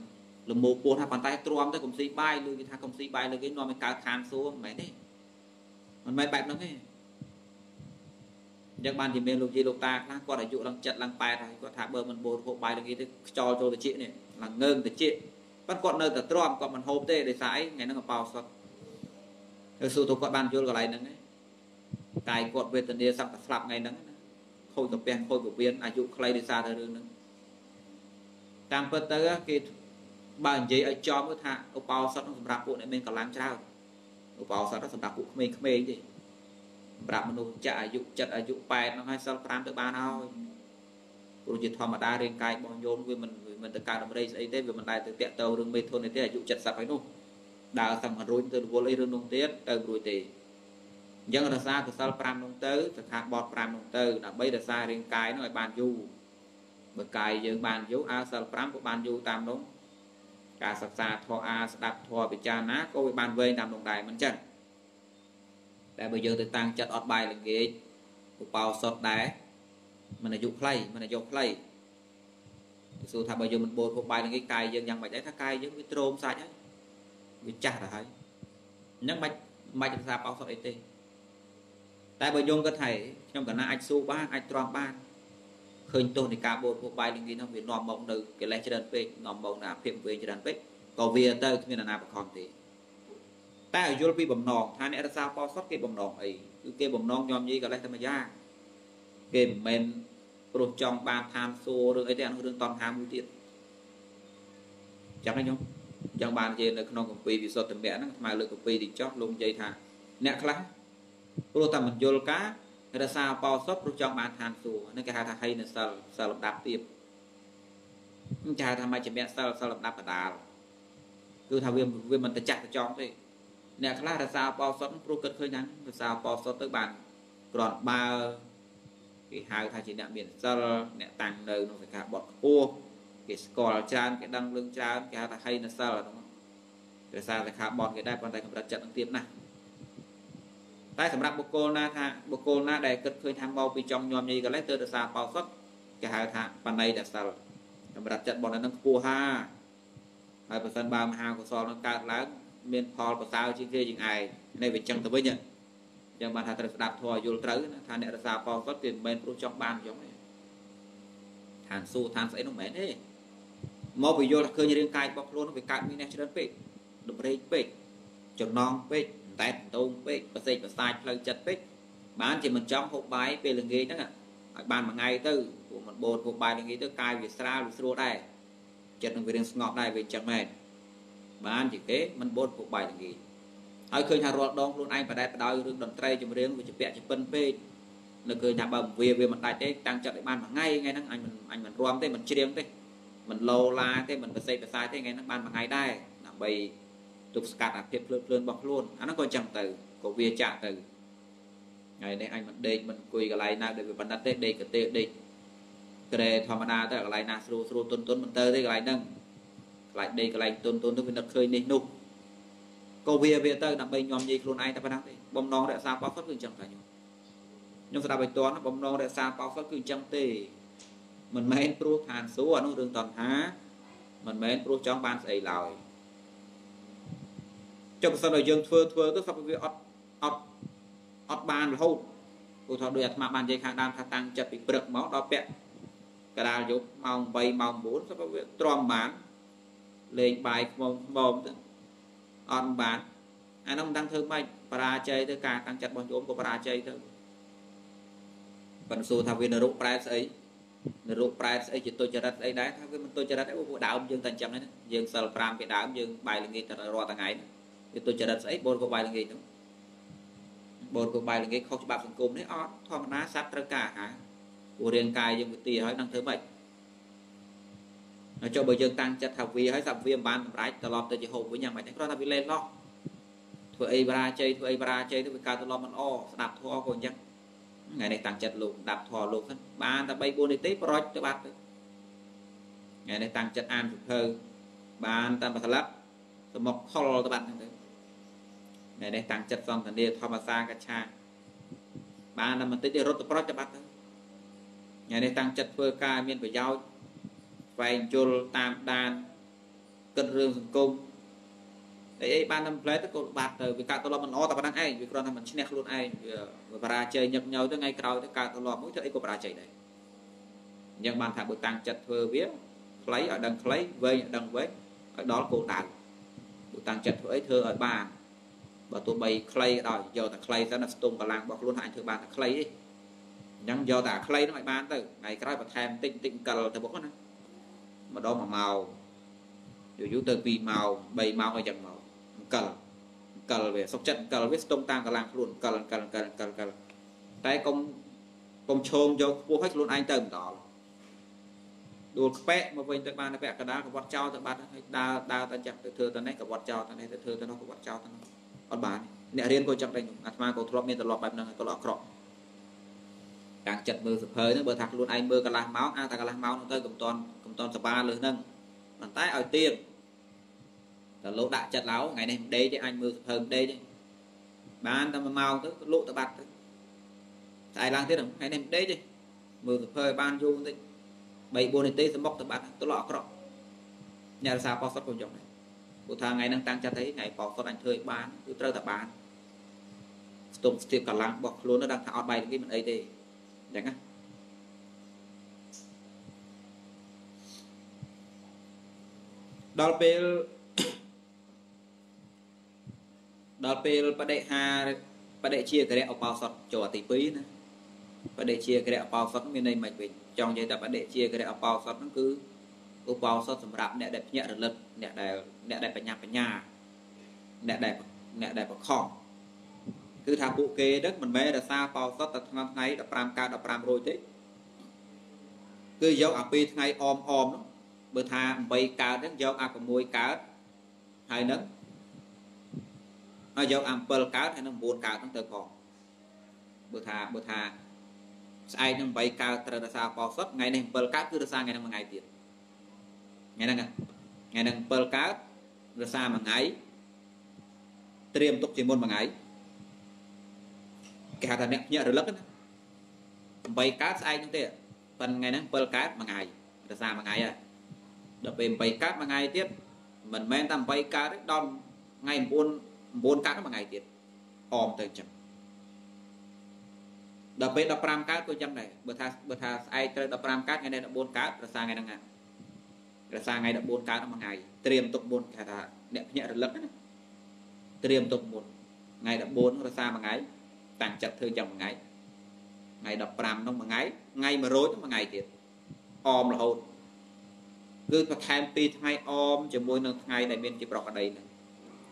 លមោពោះថាប៉ុន្តែទ្រាំទៅកុំស៊ីបាយឬគេថាកុំស៊ីបាយលើគេនាំឲ្យកើតឋានសួគ៌មិនមែនទេមិនមែនបែបហ្នឹងទេអញ្ចឹងបានជាមានលោកយាយលោកតាខ្លះគាត់អាយុឡើង7ឡើង8ហើយគាត់ថាបើមិនបូរហូបបាយលើគេទៅខ្យល់ចូលតិចនេះឡើងងើងតិចប៉ុន្តែគាត់នៅតែទ្រាំគាត់មិនហូបទេដោយសារអីថ្ងៃហ្នឹងកប៉ោសុតទៅសួរទៅគាត់បានយល់កន្លែងហ្នឹងកាយគាត់វេទនាសឹកតែស្លាប់ថ្ងៃហ្នឹងខូចកាពះខូចពវៀនអាយុខ្លីដោយសារតែរឿងហ្នឹងតាមពិតទៅគេ បើនិយាយឲ្យចំគឺថាឧបោសថនឹងសម្រាប់ពួកអ្នកមានកម្លាំងច្រើនឧបោសថសម្រាប់ពួកក្មេងៗទេសម្រាប់មនុស្សចាស់អាយុ7អាយុ8ហ្នឹងហើយសិល5ទៅបានហើយព្រោះជាធម្មតារាងកាយរបស់យោនវាមិនមិនទៅកើតដំរីស្អីទេវាមិនដែលទៅតាក់ទងរឿងមេធុនទេអាយុ70ហើយនោះដើរសឹងមិនរួចទៅរវល់អីរឿងនោះទៀតទៅរួចទេអញ្ចឹងរសាកុសល5នោះទៅសិក្ខាបទ5នោះទៅដើម្បីរសារាងកាយនោះឲ្យបានយូរបើកាយយើងបានយូរអើសិល5ក៏បានយូរតាមនោះ ការសិក្សាធម៌អាស្ដាប់ធម៌ពិចារណាក៏វាបានវែងតាមនោះដែរមិនចឹងតែបើយើងទៅតាំងចិត្តអត់បាយល្ងាចឧបោសថដែរមិនអាយុខ្លីមិនអាយុខ្លីសួរថាបើយើងមិនបូតហូបបាយល្ងាចកាយយើងយ៉ាងម៉េចដែរថាកាយយើងវាទ្រោមសាច់ហើយវាចាស់ទៅហើយអញ្ចឹងមិនមិនរក្សាបោសថអីទេតែបើយងគាត់ថាខ្ញុំកណាអាចស៊ូបានអាចទ្រាំបាន ឃើញទោសនៃការបូតហូបបាយល្ងាចនោះវានាំមកនៅកិលេសច្រើនពេកនាំមកនៅអាភិបវែងច្រើនពេកក៏វាទៅគ្មានអាណាបខំទេតែឲ្យយល់ពីបំណងថាអ្នករសាបោសុតគេបំណងអីគឺគេបំណងញោមញីកលេសតែមួយយ៉ាងគេមិនមែនព្រោះចង់បានឋានសួគ៌រឿងអីទេអានោះរឿងតណ្ហាមួយទៀតចឹងខ្ញុំចឹងបាននិយាយនៅក្នុងកម្ពីវិសុទ្ធមៈហ្នឹងស្មើលើកកម្ពីទីចោះលោកនិយាយថាអ្នកខ្លះព្រោះតែមិនយល់ការ រសាបោសុតព្រោះចង់បានឋានសួគ៌ហ្នឹងគេហៅថាហីនៅសិលសិលលំដាប់ទៀតគេហៅថាមជ្ឈមៈសិលសិលលំដាប់កដាលគឺថាវាវាមិនទៅចាក់ទៅចង់ទេអ្នកខ្លះរសាបោសុតព្រោះគិតឃើញហ្នឹងរសាបោសុតទៅបានគ្រាន់បើគេហៅថាជាអ្នកមានសិលអ្នកតាំងនៅក្នុងសិក្ខាបទខ្ពស់គេស្គាល់ច្រើនគេដឹងរឿងច្រើនគេហៅថាហីនសិលហ្នឹងភាសាសិក្ខាបទគេដែរប៉ុន្តែកម្រិតចិត្តនឹងទៀតណាស់ តែសម្រាប់បុគ្គលណាថាបុគ្គលណាដែលគិតឃើញថាមកពីចង់ញោមញីកន្លែងទៅរសាបោសុតគេហៅថាបណៃតសិលកម្រិតចិត្តរបស់នឹងខ្ពស់ហាហើយបើសិនបើមហាកុសលនឹងកើតឡើងមានផលប្រសើរជាងគេជាងឯងនេះវាចឹងទៅវិញចឹងបានថាត្រូវស្ដាប់ធម៌យល់ត្រូវថាអ្នករសាផលសុតគេមិនមែនព្រោះចង់បានចឹងទេឋានសួគ៌ឋានស្អីនោះមិនមែនទេមកពីយល់ថាឃើញរាងកាយរបស់ខ្លួនវាកើតមានអ្នកច្រើនពេកតម្រេកពេកចំណងពេក តែតោងពេកប្រសេកប្រសាចផ្លូវចិត្តពេកបានជាមិនចង់ហូបបាយពេលល្ងាចហ្នឹងឲ្យបានមួយថ្ងៃទៅព្រោះមិនបូតហូបបាយល្ងាចទៅកាយវាស្រាលវាស្រួលដែរចិត្តនឹងវារៀងស្ងប់ដែរវាចឹងមែនបានជាគេមិនបូតហូបបាយល្ងាចហើយឃើញថារាល់ដងខ្លួនឯងបដែតបដោយរឿងតន្ត្រីចម្រៀងវាជាពាក់ជាពិនពេកនៅឃើញថាបើវាវាមិនដាច់ទេតាំងចិត្តឲ្យបានមួយថ្ងៃថ្ងៃហ្នឹងអញមិនអញមិនរួមទេមិនច្រៀងទេមិនលោឡាទេមិនប្រសេកប្រសាយទេថ្ងៃហ្នឹងបានមួយថ្ងៃដែរដើម្បី ទប់ស្កាត់អាភាពភ្លើតភ្លើនរបស់ខ្លួនអាហ្នឹងក៏ចឹងទៅក៏វាចាក់ទៅថ្ងៃនេះអញមិនដេកមិនអង្គុយកន្លែងណាដែលវាបណ្ឌិតទេដេកកទេដេកក្រែធម្មតាទៅកន្លែងណាស្រួលស្រួលទុនទុនមិនទៅទេកន្លែងហ្នឹងកន្លែងដេកកន្លែងទុនទុនទៅវានឹកឃើញនេះនោះក៏វាវាទៅដើម្បីញោមនិយាយខ្លួនឯងតែប៉ុណ្ណឹងទេបំណងរក្សាបោសុតគឺអញ្ចឹងតែខ្ញុំខ្ញុំស្ដាប់ឲ្យតន់បំណងរក្សាបោសុតគឺអញ្ចឹងទេមិនមែនព្រោះឋានសួគ៌អានោះរឿងតណ្ហាមិនមែនព្រោះចង់បានស្អីឡើយ ចុះបើសិនឲ្យយើងធ្វើធ្វើទៅសពវាអត់អត់អត់បានរហូតឧទាហរណ៍ដូចអាត្មាបាននិយាយខាងដើមថាតាំងចិត្តពីព្រឹកមកដល់ពាក់កដាលយប់ម៉ោង8ម៉ោង9សពវាទ្រាំបានលេងបាយខ្មុំខ្មុំទៅអត់បានអានោះមិនដឹងធ្វើម៉េចបរាជ័យទៅការតាំងចិត្តរបស់ញោមក៏បរាជ័យទៅប៉ុន្តែសួរថាវានរោគប្រែស្អីនរោគប្រែស្អីជាទុច្ចរិតស្អីដែរថាវាមិនទុច្ចរិតទេព្រោះដើមយើងតែអញ្ចឹងហ្នឹងយើងសិល5ពីដើមយើងបាយល្ងាចទៅរាល់ថ្ងៃ វាទុច្ចរិតស្អីបូនក៏បាយល្ងាចទៅបូនគោបាយល្ងាចខុសច្បាប់សង្គមនេះអត់ធម្មតាសត្វត្រូវការអាហារព្រោះរាងកាយយើងវិទាហើយនឹងធ្វើម៉េចចុះបើយើងតាំងចិត្តថាវាហើយសាប់វាមិនបានសម្រេចត្រឡប់ទៅជាហូបវិញយ៉ាងម៉េចទេគ្រាន់តែវាលេងឡោះធ្វើអីបរាជ័យធ្វើអីបរាជ័យទៅវាកើតត្រឡប់មិនអស្ដាប់ធម៌ក៏អញ្ចឹងថ្ងៃនេះតាំងចិត្តលោកស្ដាប់ធម៌លោកហ្នឹងបានតែ3 4នាទីប្រត់ទៅបាត់ទៅថ្ងៃនេះតាំងចិត្តអានសភៅបានតែមួយស្លាប់សមុខខុលទៅបាត់ហ្នឹងទៅ ថ្ងៃនេះតាំងចិត្តសន្តានាធម្មសាកច្ឆាបានតែបន្តិចរត់ទៅប្រត់ទៅបាត់ទៅថ្ងៃនេះតាំងចិត្តធ្វើការមានប្រយោជន៍ស្វែងយល់តាមដានគិតរឿងសង្គមអីអីបានតែផ្លែទៅក៏បាត់ទៅវាកើតត្រឡប់មិនអតែប៉ុណ្ណឹងឯងវាគ្រាន់តែមិនឈ្នះខ្លួនឯងវាបរាជ័យញឹកញយទៅថ្ងៃក្រោយទៅកើតត្រឡប់មួយធ្វើអីក៏បរាជ័យដែរអញ្ចឹងបានថាបើតាំងចិត្តធ្វើវាខ្លីឲ្យដឹងខ្លីវែងឲ្យដឹងវែងឲ្យដល់គោលដៅបើតាំងចិត្តធ្វើអីធ្វើឲ្យបាន បើទោះបីខ្លីក៏ដោយយកតែខ្លីទៅណាស្ទង់កម្លាំងរបស់ខ្លួនអាចធ្វើបានតែខ្លីទេអញ្ចឹងយកតែខ្លីនោះឲ្យបានទៅថ្ងៃក្រោយបន្ថែមតិចតិចកិលទៅមុខណាម្ដង1ម៉ោងយូរយូរទៅ2ម៉ោង3ម៉ោងអីចឹងមកអង្គលអង្គលវាសុខចិត្តអង្គលវាស្ទង់តាមកម្លាំងខ្លួនអង្គលអង្គលអង្គលអង្គលអង្គលតែកុំកុំឈោងយកខ្ពស់ឲ្យខ្លួនឯងទៅម្ដងដួលខ្ពែកមកវិញទៅបានទៅពាក់កណ្ដាលកវត្តចោលទៅបាត់ហើយដើរដើរទៅចាក់ទៅធ្វើទៅនេះកវត្តចោលទៅនេះទៅធ្វើទៅនោះកវត្តចោលទៅនោះ អត់បានអ្នករៀនក៏ចឹងដែរអាត្មាក៏ធ្លាប់មានទម្លាប់បែបហ្នឹងក៏អក្រក់តាំងចិត្តមើលសភើហ្នឹងបើថាខ្លួនឯងមើលកន្លះម៉ោងអាតែកន្លះម៉ោងនោះទៅកុំតន់កុំតន់សបាលើហ្នឹងប៉ុន្តែឲ្យទៀងតែលោកដាក់ចិត្តឡៅថ្ងៃនេះដេកទេអញមើលសភើដេកទេបានតែ1ម៉ោងទៅលក់ទៅបាត់ទៅស្អែកឡើងទៀតថ្ងៃនេះដេកទេមើលសភើឲ្យបានយូរបន្តិច3 4នាទីសម្បុកទៅបាត់ទៅលក់អក្រក់អ្នករសាប៉ោសុតក៏យ៉ាងដែរ ព្រោះថាថ្ងៃហ្នឹងតាំងចិត្តអីថ្ងៃប៉ោសុតអញធ្វើឲ្យបានគឺត្រូវតែបានស្ទប់ស្ទាបកម្លាំងរបស់ខ្លួនទៅដឹងថាអត់បាយគេមិនអីទេអញ្ចឹងណាដល់ពេលដល់ពេលបដិហាបដិជាក្រៈឧបោសថចូលទី2ណាបដិជាក្រៈឧបោសថមានន័យមិនវិញចង់និយាយថាបដិជាក្រៈឧបោសថហ្នឹងគឺ ឧបោសថសម្រាប់អ្នកដែលភ្ញាក់រលឹកអ្នកដែលអ្នកដែលបញ្ញាបញ្ញាអ្នកដែលអ្នកដែលបខំគឺថាពួកគេហ្នឹងមិនមែនរសារបោសថតែថ្ងៃថ្ងៃ15កើត15រោចទេគឺយកអាពីថ្ងៃអមអមហ្នឹងបើថា8កើតហ្នឹងយកអា6កើតហើយនឹងហើយយកអា7កើតហើយនឹង9កើតហ្នឹងទៅផងបើថាបើថាស្អែកនឹង8កើតត្រូវរសាបោសុតថ្ងៃនេះ7កើតគឺរសាថ្ងៃហ្នឹងមួយថ្ងៃទៀត ថ្ងៃហ្នឹងថ្ងៃហ្នឹង7កើតរសាមួយថ្ងៃត្រៀមទុកជាមុនមួយថ្ងៃគេហៅថាអ្នកភ្ញាក់រលឹកណា8កើតស្អែកហ្នឹងទេប៉ុន្តែថ្ងៃហ្នឹង7កើតមួយថ្ងៃរសាមួយថ្ងៃហើយដល់ពេល8កើតមួយថ្ងៃទៀតមិនមែនតែ8កើតទេដល់ថ្ងៃ9 9កើតមួយថ្ងៃទៀតអមទៅចឹងដល់ពេល15កើតក៏ចឹងដែរបើថាបើថាស្អែកត្រូវ15កើតថ្ងៃនេះ14កើតរសាថ្ងៃហ្នឹង រសាថ្ងៃ14កើតមួយថ្ងៃត្រៀមទុកមុនគេថាអ្នកភ្ញាក់រលឹកណាត្រៀមទុកមុនថ្ងៃ14រសាមួយថ្ងៃតាំងចិត្តធ្វើចឹងមួយថ្ងៃថ្ងៃ15នោះមួយថ្ងៃថ្ងៃ100នោះមួយថ្ងៃទៀតអមរហូតគឺបន្ថែម2ថ្ងៃអមជាមួយនឹងថ្ងៃដែលមានជាប្រកដីហ្នឹង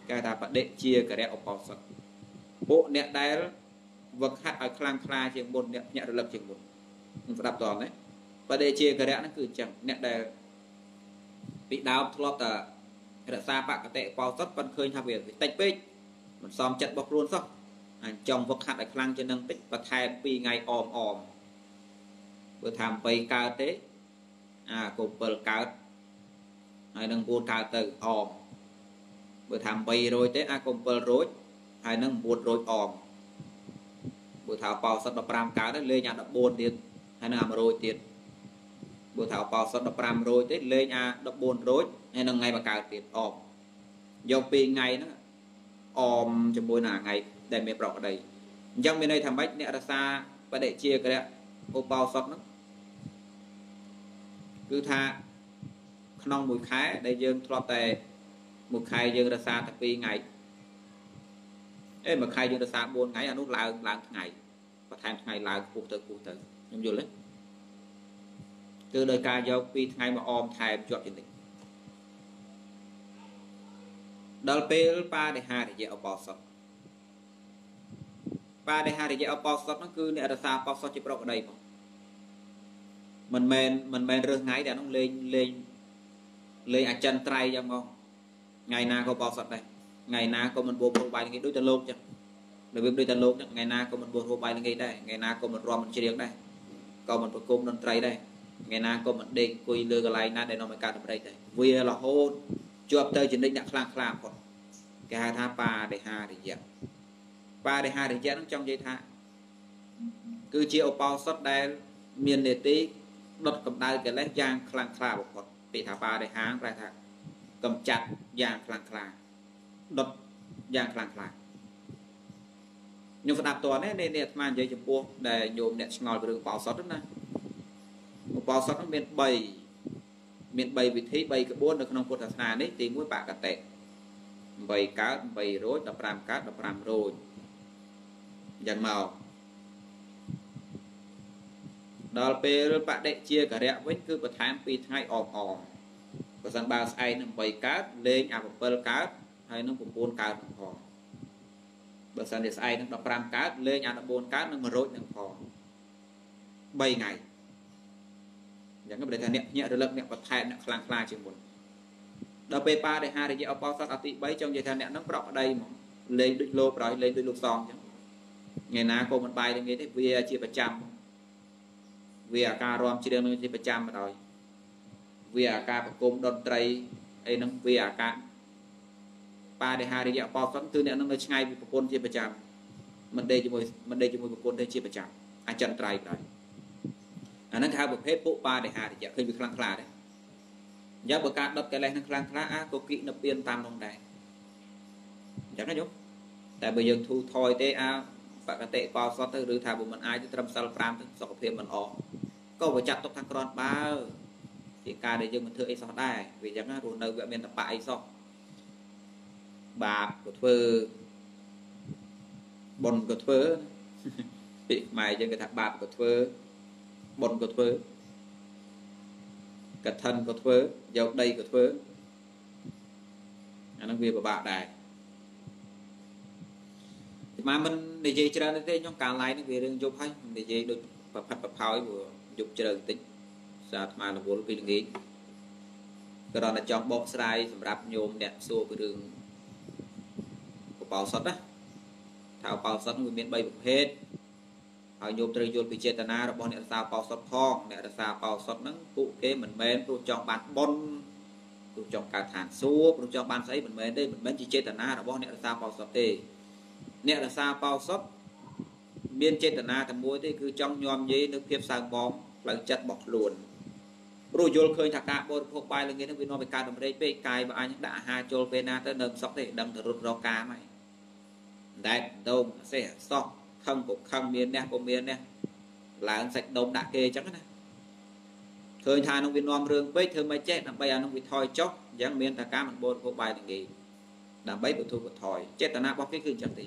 គេថាបដិជាករៈឧបោសថពួកអ្នកដែលវឹកហាត់ឲ្យខ្លាំងក្លាជាងមុនអ្នកញាក់រលឹកជាងមុននឹងស្ដាប់តណាបដិជាករៈហ្នឹងគឺអញ្ចឹងអ្នកដែល ពីដើមធ្លាប់តែរក្សាបកតិឧបោសថប៉ុន្តែឃើញថាវាតិចពេកមិនសមចិត្តរបស់ខ្លួនសោះអញ្ចង់វឹកហាត់ឲ្យខ្លាំងជាងនឹងតិចបន្ថែម2ថ្ងៃអមអមបើថា8កើតទេអាកុំ7កើតហើយនឹង9កើតទៅអមបើថា800ទេអាកុំ7រោចហើយនឹង9រោចអមបើថាបោសិត15កើតទៅលេងអា14ទៀតហើយនឹងអា100ទៀត បើថាបោសិត15រោចទេលេងអា14រោចហើយនឹងថ្ងៃមកកើតទៀតអមយកពីថ្ងៃហ្នឹងអមជាមួយនឹងថ្ងៃដែលមានប្រកដីអញ្ចឹងមានន័យថាម៉េចអ្នករសាបដិជាក្រៈឧបោសថហ្នឹងគឺថាក្នុងមួយខែដែលយើងធ្លាប់តែមួយខែយើងរសាតែ2ថ្ងៃអេមួយខែយើងរសា4ថ្ងៃអានោះឡើងឡើងថ្ងៃបន្ថែមថ្ងៃឡើងខ្ពស់ទៅខ្ពស់ទៅខ្ញុំយល់ទេ គឺដោយការយក2ថ្ងៃមកអមថែមជាប់ជានិច្ចដល់ពេលបរិហារយៈឧបោសថបបដិហារយៈអបោសុតហ្នឹងគឺអ្នករសាបោសុតជាប្រកដីបងមិនមែនមិនមែនរើសថ្ងៃតែហ្នឹងលេងលេងលេងអចិន្ត្រៃយ៍ចឹងមកថ្ងៃណាក៏បោសុតដែរថ្ងៃណាក៏មិនបួសព្រោះបាយល្ងាចដូចតែលោកចឹងរបៀបដូចតែលោកចឹងថ្ងៃណាក៏មិនបួសព្រោះបាយល្ងាចដែរថ្ងៃណាក៏មិនរំមិនច្រៀងដែរក៏មិនប្រគំតន្ត្រីដែរ ថ្ងៃណាក៏មិនដេកអង្គុយលើកន្លែងណាដែលនាំឲ្យកើតតម្រេចដែរវារហូតជាប់ទៅចនិចអ្នកខ្លាំងខ្លាផុតគេហៅថាបាដិហារយៈបាដិហារយៈនឹងចង់និយាយថាគឺជាឧបោសថដែលមាននេតិដុតកម្ដៅកិលេសយ៉ាងខ្លាំងក្លាបំផុតពាក្យថាបាដិហាប្រែថាកំចាត់យ៉ាងខ្លាំងក្លាដុតយ៉ាងខ្លាំងក្លាខ្ញុំស្ដាប់តនេះនេះអាត្មានិយាយចំពោះដែលញោមអ្នកឆ្ងល់ពីរឿងបោសុតណា ឧបោសថមាន3មាន3វិធី3ក្បួននៅក្នុងពុទ្ធសាសនានេះទី1បកតិ8កើត8រោច15កើត15រោចយ៉ាងមកដល់ពេលបដិជាករៈវិញគឺបន្ថែម2ថ្ងៃអមអមបើសិនបើស្អែកនឹង8កើតលេងអា7កើតហើយនឹង9កើតនឹងផងបើសិនជាស្អែកនឹង15កើតលេងអា14កើតនឹង1រោចនឹងផង3ថ្ងៃ អញ្ចឹងមិនដែលថាអ្នកភ្ញាក់រលឹកអ្នកបន្ថែមអ្នកខ្លាំងខ្លាជាងមុនដល់ពេលប៉ាដែលហារយៈអបោសតអតិ3ចង់និយាយថាអ្នកនឹងប្រកប្តីហ្មងលេងដូចលោកប្រហើយលេងដូចលោកសងអញ្ចឹងថ្ងៃណាក៏មិនបាយល្ងាចទេវាជាប្រចាំវាអាការរំជ្រៀងនឹងជាប្រចាំបណ្ដោយវាអាការប្រគំតន្ត្រីអីហ្នឹងវាអាការបាដិហារិយៈបោសុនគឺអ្នកនឹងនៅឆ្ងាយពីប្រពន្ធជាប្រចាំមិនដេកជាមួយមិនដេកជាមួយប្រពន្ធទេជាប្រចាំអចិន្ត្រៃយ៍បណ្ដោយ អាហ្នឹងគេហៅប្រភេទពុបាដិហារិយៈឃើញវាខ្លាំងខ្លាដែរយ៉ាងបើការដុតកិលេសនឹងខ្លាំងខ្លាអាក៏គិនៅពៀនតាមនោះដែរអញ្ចឹងណាញោមតែបើយើងធូរថយទេអាបកតិបោសតទៅឬថាបើមិនអាចទៅត្រឹមសិល5ទៅសុខភាពមិនអស់ក៏បើចាត់ទុកថាក្រន់បើជាការដែលយើងមិនធ្វើអីសោះដែរវាអញ្ចឹងណារស់នៅវាមានតបៈអីសោះបាបក៏ធ្វើបុណ្យក៏ធ្វើពាក្យខ្មែរយើងគេថាបាបក៏ធ្វើ បុណ្យក៏ធ្វើកឋិនក៏ធ្វើយកដីក៏ធ្វើអានឹងវាពិបាកដែរទីមកមិននិយាយច្រើនទេខ្ញុំកាលឡាយនេះវារឿងយប់ហើយនិយាយដូចប្រផាត់ប្រផោយព្រោះយប់ជ្រៅបន្តិចសារអាត្មារវល់ពីល្ងាចគ្រាន់តែចង់បកស្រាយសម្រាប់ញោមអ្នកសួរពីរឿងកបោសុតណាថាកបោសុតវាមាន3ប្រភេទ ហើយញោមត្រូវយល់ពីចេតនារបស់អ្នករសាបោសុតផងអ្នករសាបោសុតហ្នឹងពួកគេមិនមែនព្រោះចង់បានបុណ្យព្រោះចង់កើតឋានសួគ៌ព្រោះចង់បានស្អីមិនមែនទេមិនមែនជាចេតនារបស់អ្នករសាបោសុតទេអ្នករសាបោសុតមានចេតនាតែមួយទេគឺចង់ញោមញីនៅភាពសើមបងផ្លូវចិត្តរបស់ខ្លួនព្រោះយល់ឃើញថាការបរិភោគបាយល្ងាចហ្នឹងវានាំឲ្យកើតដំរេកពេកកាយបើអញដាក់អាហារចូលពេលណាទៅនៅមិនសុខទេដឹងទៅរត់រកកាមហើយតែដូងសេះសោះ ខឹងក៏ខឹងមានអ្នកក៏មានអ្នកឡើងសាច់ដុំដាក់គេអញ្ចឹងណាឃើញថានឹងវានាំរឿងពេកធ្វើមិនចេះដើម្បីអានឹងវាថយចុះអញ្ចឹងមានតែការមិនបរិភោគបាយល្ងាចដើម្បីបទុបថយចេតនារបស់គេគឺអញ្ចឹងទេ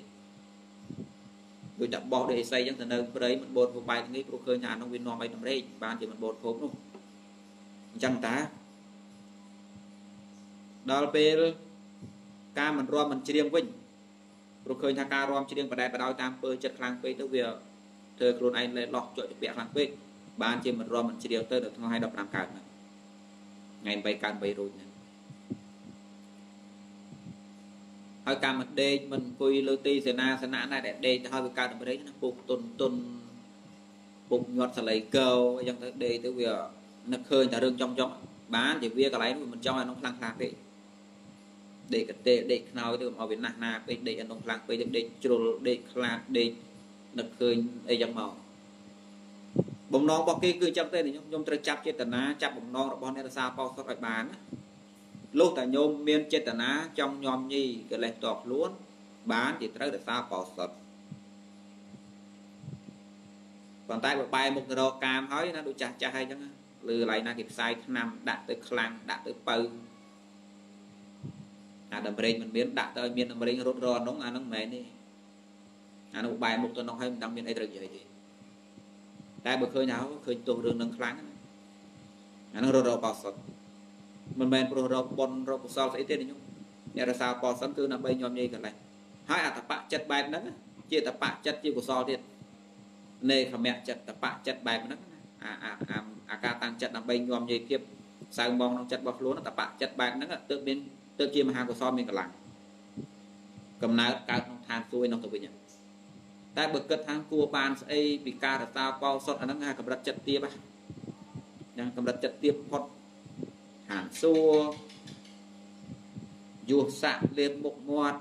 ដូចតែបោះដូចអីសីអញ្ចឹងទៅនៅព្រៃមិនបរិភោគបាយល្ងាចព្រោះឃើញថាអានឹងវានាំឲ្យតម្រេកបានជាមិនបរិភោគនោះអញ្ចឹងតាដល់ពេលការមិនរំមិនច្រៀងវិញ ព្រោះឃើញថាការរំច្រៀងបដែតបដោយតាមពើចិត្តខ្លាំងពេកទៅវាធ្វើខ្លួនឯងលេលោះជាប់ជាពាក់ខ្លាំងពេកបានជាមិនរំមិនច្រៀងទៅនៅថ្ងៃ15កើតហ្នឹងថ្ងៃ8កើត3រួចហ្នឹងហើយការមិនដេកមិនអង្គុយលើទីសេនាសនៈណាដែលដេកទៅហើយវាកើតតម្រេចណាពុកទុនទុនពុកញាត់សលៃកោអញ្ចឹងទៅដេកទៅវានឹកឃើញតែរឿងចង់ចង់បានជាវាកន្លែងនោះមិនចង់ឲ្យនោះខ្លាំងខ្លាពេក ដេកកតេដេកខ្នើយទៅឲ្យវាណាស់ណាពេកដេកឲ្យនោះខ្លាំងពេកទៅដេកជ្រុលដេកខ្លាតដេកនឹកឃើញអីចឹងមកបំណងរបស់គេគឺចឹងទេខ្ញុំខ្ញុំត្រូវចាប់ចេតនាចាប់បំណងរបស់អ្នករសាបោសុតឲ្យបានណាលុះតែញោមមានចេតនាចង់ញោមញីកិលេសតខ្លួន បានជាត្រូវរសាបោសុតប៉ុន្តែបើបែរមុខទៅរកកាមហើយណាដូចចាស់ចាស់ហើយចឹងណាឬកន្លែងណាគេផ្សាយថ្នាំដាក់ទៅខ្លាំងដាក់ទៅបើ អាដំរេងមិនមានដាក់ទៅឲ្យមានដំរេងរត់រនោះអានោះមិនមែនទេអានោះបែរមុខទៅនោះហើយមិនដឹងមានអីត្រូវនិយាយទេតែបើឃើញហៅឃើញទោសរឿងនឹងខ្លាំងអានោះរត់រកបោសុតមិនមែនព្រោះរកប៉ុនរកកុសលស្អីទេខ្ញុំអ្នករសាបោសុតគឺដើម្បីញោមញីកន្លែងហើយអតបៈចិត្តបែបហ្នឹងជាជាតបៈចិត្តជាកុសលទៀតនេខមៈចិត្តតបៈចិត្តបែបហ្នឹងណាអាអាអាការតាំងចិត្តដើម្បីញោមនិយាយភាពសៅមងក្នុងចិត្តរបស់ខ្លួនតបៈចិត្តបែបហ្នឹងទើបមាន ទើបជាមហាកុសលមានកម្លាំងកំណើតកើតក្នុងឋានសួគ៌នោះទៅវិញតែបើគិតថាគួរបានស្អីពីការរសាបោសុតអាហ្នឹងហៅកម្រិតចិត្តទៀបហ្នឹងកម្រិតចិត្តទៀបផុតឋានសួគ៌យុះស័កលៀបមុខមាត់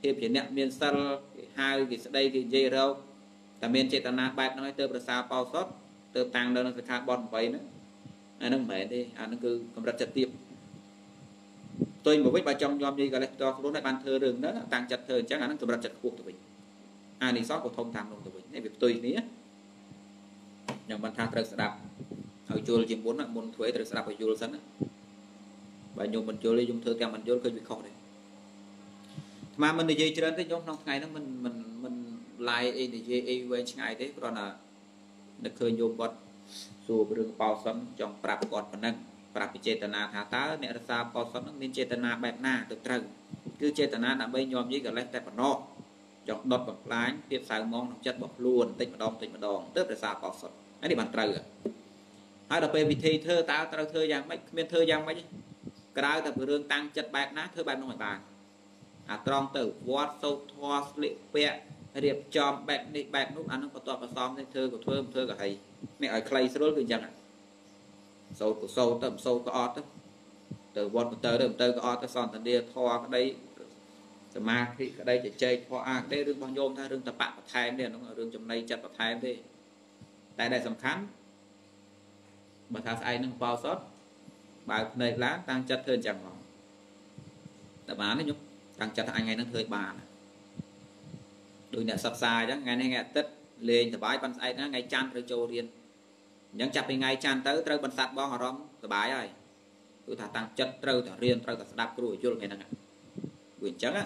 ភាពជាអ្នកមានសិលគេហៅគេស្ដីគេនិយាយរោគតែមានចេតនាបែបហ្នឹងឲ្យទៅប្រសាបោសុតទៅតាំងនៅក្នុងសិក្ខាបទ8ហ្នឹងអាហ្នឹងមិនមែនទេអាហ្នឹងគឺកម្រិតចិត្តទៀបផ្ទុយមកវិញបើចង់យอมនិយាយកលេសផ្ទាល់ខ្លួនឲ្យបានធ្វើរឿងហ្នឹងតាំងចិត្តធ្វើអញ្ចឹងអាហ្នឹងកម្រិតចិត្តខ្ពស់ទៅវិញអានិសងក៏ធំតាមនោះទៅវិញនេះវាផ្ទុយគ្នាខ្ញុំបានថាត្រូវស្ដាប់ឲ្យយល់ជាមុនមុនធ្វើឲ្យត្រូវស្ដាប់ឲ្យយល់សិនណាបើខ្ញុំមិនយល់ទេខ្ញុំធ្វើទាំងមិនយល់ឃើញវាខុសទេអាត្មាមិននិយាយច្រើនទេខ្ញុំក្នុងថ្ងៃហ្នឹងមិនមិនមិនឡាយអីនិយាយអីវែងឆ្ងាយទេគ្រាន់តែនឹកឃើញយោគាត់សួររឿងបោសុនចង់ប្រាប់គាត់ប៉ុណ្ណឹង ប្រាប់ពីចេតនាថាតើអ្នករសាបោសុនហ្នឹងមានចេតនាបែបណាទៅត្រូវគឺចេតនាដើម្បីញោមយីកលេសតែប៉ុណ្ណោះចង់ដុតបំផ្លាញភាពសៅមងក្នុងចិត្តរបស់ខ្លួនតិចម្ដងតិចម្ដងទើបរសាបោសុនហើយនេះបានត្រូវហើយដល់ពេលវិធីធ្វើតើត្រូវធ្វើយ៉ាងម៉េចគ្មានធ្វើយ៉ាងម៉េចក្រៅតែពីរឿងតាំងចិត្តបែបណាធ្វើបែបនោះឲ្យបានអាត្រង់ទៅវត្តសោតធွာស្លៀកពាក់រៀបចំបែបនេះបែបនោះអានឹងបន្ទាប់បន្សំនេះធ្វើក៏ធ្វើមិនធ្វើក៏ហីនេះឲ្យខ្លីស្រួលគឺអញ្ចឹង សោតក៏សោតទៅសោតក៏អត់ទៅទៅវត្តបន្ទើទៅបន្ទើក៏អត់ទៅសន្តានាធွာក្តីសមាធិក្តីជជែកធွာអាក្តីរឿងរបស់ញោមថារឿងតបៈបន្ថែមនេះអានោះរឿងចំណៃចិត្តបន្ថែមទេតែដែលសំខាន់បើថាស្អែកនឹងបោសុតបើភ្នែកឡើងតាំងចិត្តធ្វើអញ្ចឹងហ្មងតែបានទេខ្ញុំតាំងចិត្តថាអញថ្ងៃហ្នឹងធ្វើឲ្យបានដូចអ្នកសិក្សាអញ្ចឹងថ្ងៃនេះថ្ងៃអាទិត្យលេងសបាយប៉ុន្តែស្អែកហ្នឹងថ្ងៃច័ន្ទត្រូវចូលរៀន អញ្ចឹងចាប់ពីថ្ងៃច័ន្ទទៅត្រូវបន្សាត់បងអារម្មណ៍សបាយហើយគឺថាតាំងចិត្តត្រូវតែរៀនត្រូវតែស្ដាប់គ្រូយល់ថ្ងៃហ្នឹងវាអញ្ចឹងណា